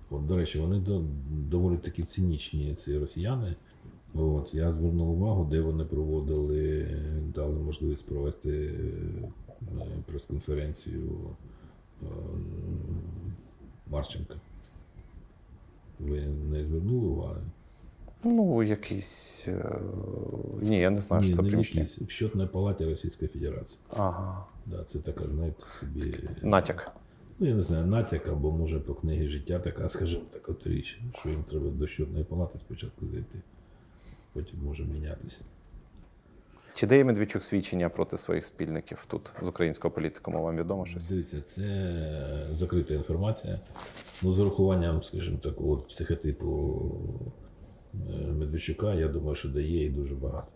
От, до речі, вони до, доволі таки цинічні, ці росіяни. От, я звернув увагу, де вони проводили, дали можливість провести е, прес-конференцію е, Марченка. Ви не звернули уваги?
Ну, якийсь. е, Ні, я не знаю,
Ні,
що це
не
приміщення.
в Счетній палаті Російської Федерації.
Ага.
Да, це така, знаєте, собі.
Натяк.
Ну, я не знаю, натяк або може по книгі життя така, скажімо, так от річ, що їм треба до щодної палати спочатку зайти, потім може мінятися.
Чи дає Медведчук свідчення проти своїх спільників тут з українського політикуму? Вам відомо щось?
Дивіться, це закрита інформація. Ну, з урахуванням, скажімо так, от психотипу е, Медведчука, я думаю, що дає і дуже багато.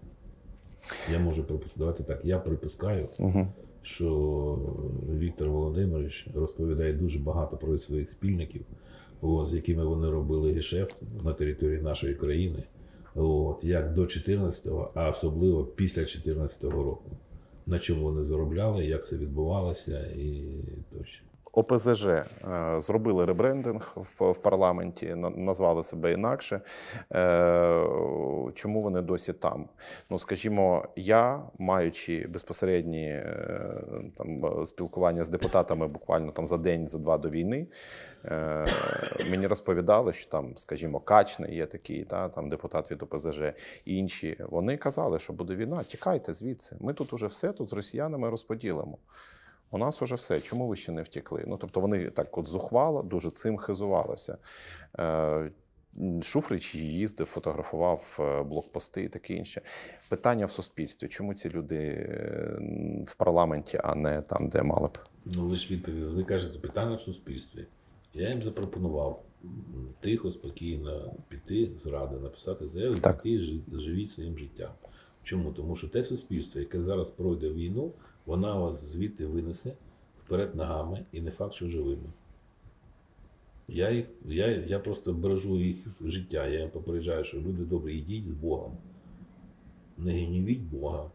Я можу припускати так. Я припускаю,
Угу.
що Віктор Володимирович розповідає дуже багато про своїх спільників, от, з якими вони робили гешефт на території нашої країни, от, як до 14-го, а особливо після 14-го року. На чому вони заробляли, як це відбувалося і тощо.
ОПЗЖ е, зробили ребрендинг в, парламенті, назвали себе інакше. Е, чому вони досі там? Ну, скажімо, я, маючи безпосередні е, там, спілкування з депутатами буквально там за день, за два до війни, мені розповідали, що там, скажімо, Качний є такий, та, там депутат від ОПЗЖ, і інші. Вони казали, що буде війна, тікайте звідси. Ми тут уже все тут з росіянами розподілимо. У нас вже все. Чому ви ще не втекли? Ну тобто вони так от зухвало, дуже цим хизувалися. Е, Шуфрич їздив, фотографував е, блокпости і таке інше. Питання в суспільстві. Чому ці люди е, в парламенті, а не там, де мали б?
Ну, ви ж відповіли, ви кажете, питання в суспільстві. Я їм запропонував тихо, спокійно піти з ради, написати заяву,
Так.
і живіть своїм життям. Чому? Тому що те суспільство, яке зараз пройде війну, вона вас звідти винесе вперед ногами і не факт, що живими. Я, я, я просто бережу їх життя. Я їм попереджаю, що люди добрі, йдіть з Богом. Не гнівіть Бога.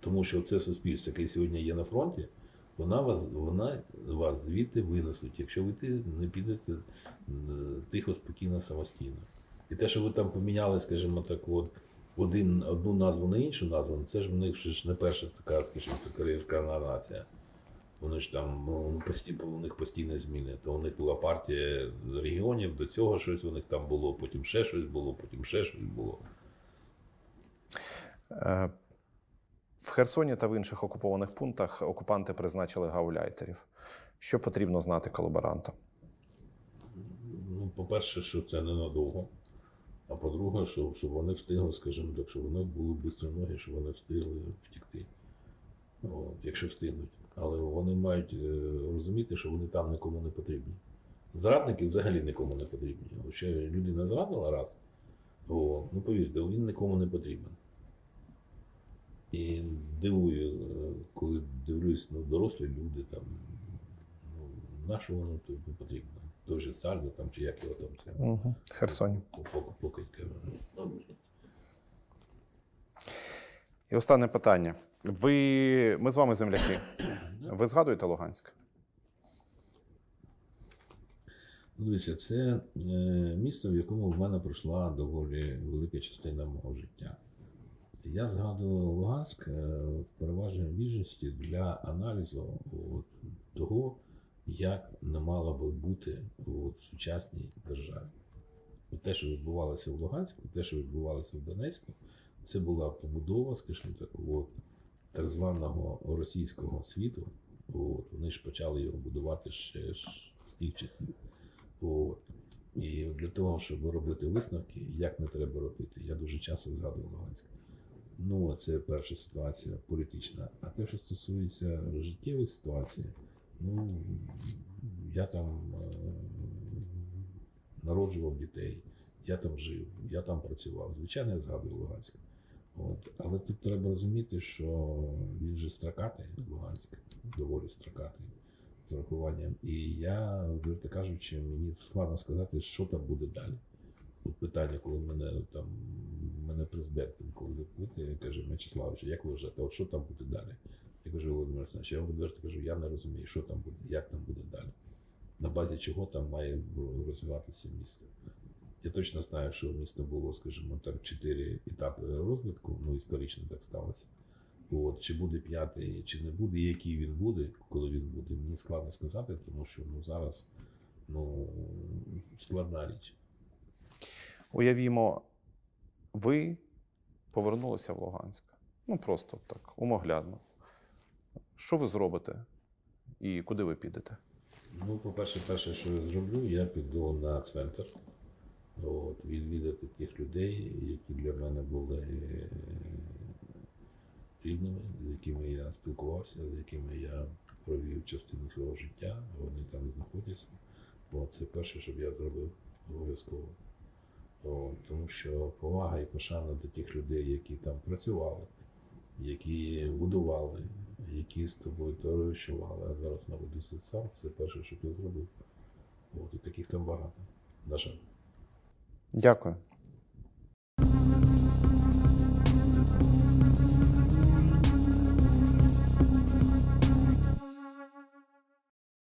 Тому що це суспільство, яке сьогодні є на фронті, вона вас, вона вас звідти винесуть, якщо ви не підете е, тихо, спокійно, самостійно. І те, що ви там поміняли, скажімо так, от, один, одну назву на іншу назву, ну, це ж в них ж не перша така, скажімо, така реінкарнація. Вони ж там ну, постійно, у них постійні зміни. То у них була партія регіонів, до цього щось у них там було, потім ще щось було, потім ще щось було.
Е, В Херсоні та в інших окупованих пунктах окупанти призначили гауляйтерів. Що потрібно знати колаборантам?
Ну, по-перше, що це ненадовго. А по-друге, що, щоб вони встигли, скажімо так, щоб вони були бистро ноги, щоб вони встигли втікти. От, якщо встигнуть. Але вони мають е, розуміти, що вони там нікому не потрібні. Зрадники взагалі нікому не потрібні. Якщо людина зрадила раз, о, ну повірте, він нікому не потрібен. І дивую, е, коли дивлюсь, ну, дорослі люди там, ну, на що воно не потрібно? Той же Сальдо там, чи як його там це.
Угу. Херсоні.
Ну,
І останнє питання. Ви... Ми з вами земляки. Ви згадуєте Луганськ?
Ну, Дивіться, це е, місто, в якому в мене пройшла доволі велика частина мого життя. Я згадував Луганськ е, в переважній більшості для аналізу от, того, як не мало би бути в сучасній державі. От те, що відбувалося в Луганську, те, що відбувалося в Донецьку, це була побудова, скажімо так, от, так званого російського світу. От, вони ж почали його будувати ще з тих часів. От. І для того, щоб робити висновки, як не треба робити, я дуже часто згадував Луганськ. Ну, це перша ситуація політична. А те, що стосується життєвої ситуації, ну я там е, народжував дітей, я там жив, я там працював. Звичайно, я згадую Луганськ. От. Але тут треба розуміти, що він же строкатий, Луганськ, доволі строкатий з урахуванням. І я, відверто кажучи, мені складно сказати, що там буде далі. От питання, коли мене там мене президент коли запитує, каже, Мячеславович, як ви вважаєте, от що там буде далі? Я кажу, Володимир Олександрович, я вам відверто кажу, я не розумію, що там буде, як там буде далі. На базі чого там має розвиватися місто. Я точно знаю, що у міста було, скажімо так, чотири етапи розвитку, ну історично так сталося. От, чи буде п'ятий, чи не буде, і який він буде, коли він буде, мені складно сказати, тому що ну, зараз ну, складна річ.
Уявімо, ви повернулися в Луганськ. Ну просто так, умоглядно. Що ви зробите і куди ви підете?
Ну, по-перше, перше, що я зроблю, я піду на центр, от, відвідати тих людей, які для мене були е, рідними, з якими я спілкувався, з якими я провів частину свого життя, вони там знаходяться. От, це перше, що я зробив обов'язково. Тому що повага і пошана до тих людей, які там працювали, які будували, які з тобою товаришували, а зараз наводиться сам, це перше, що ти зробив. От, і таких там багато. На жаль.
Дякую.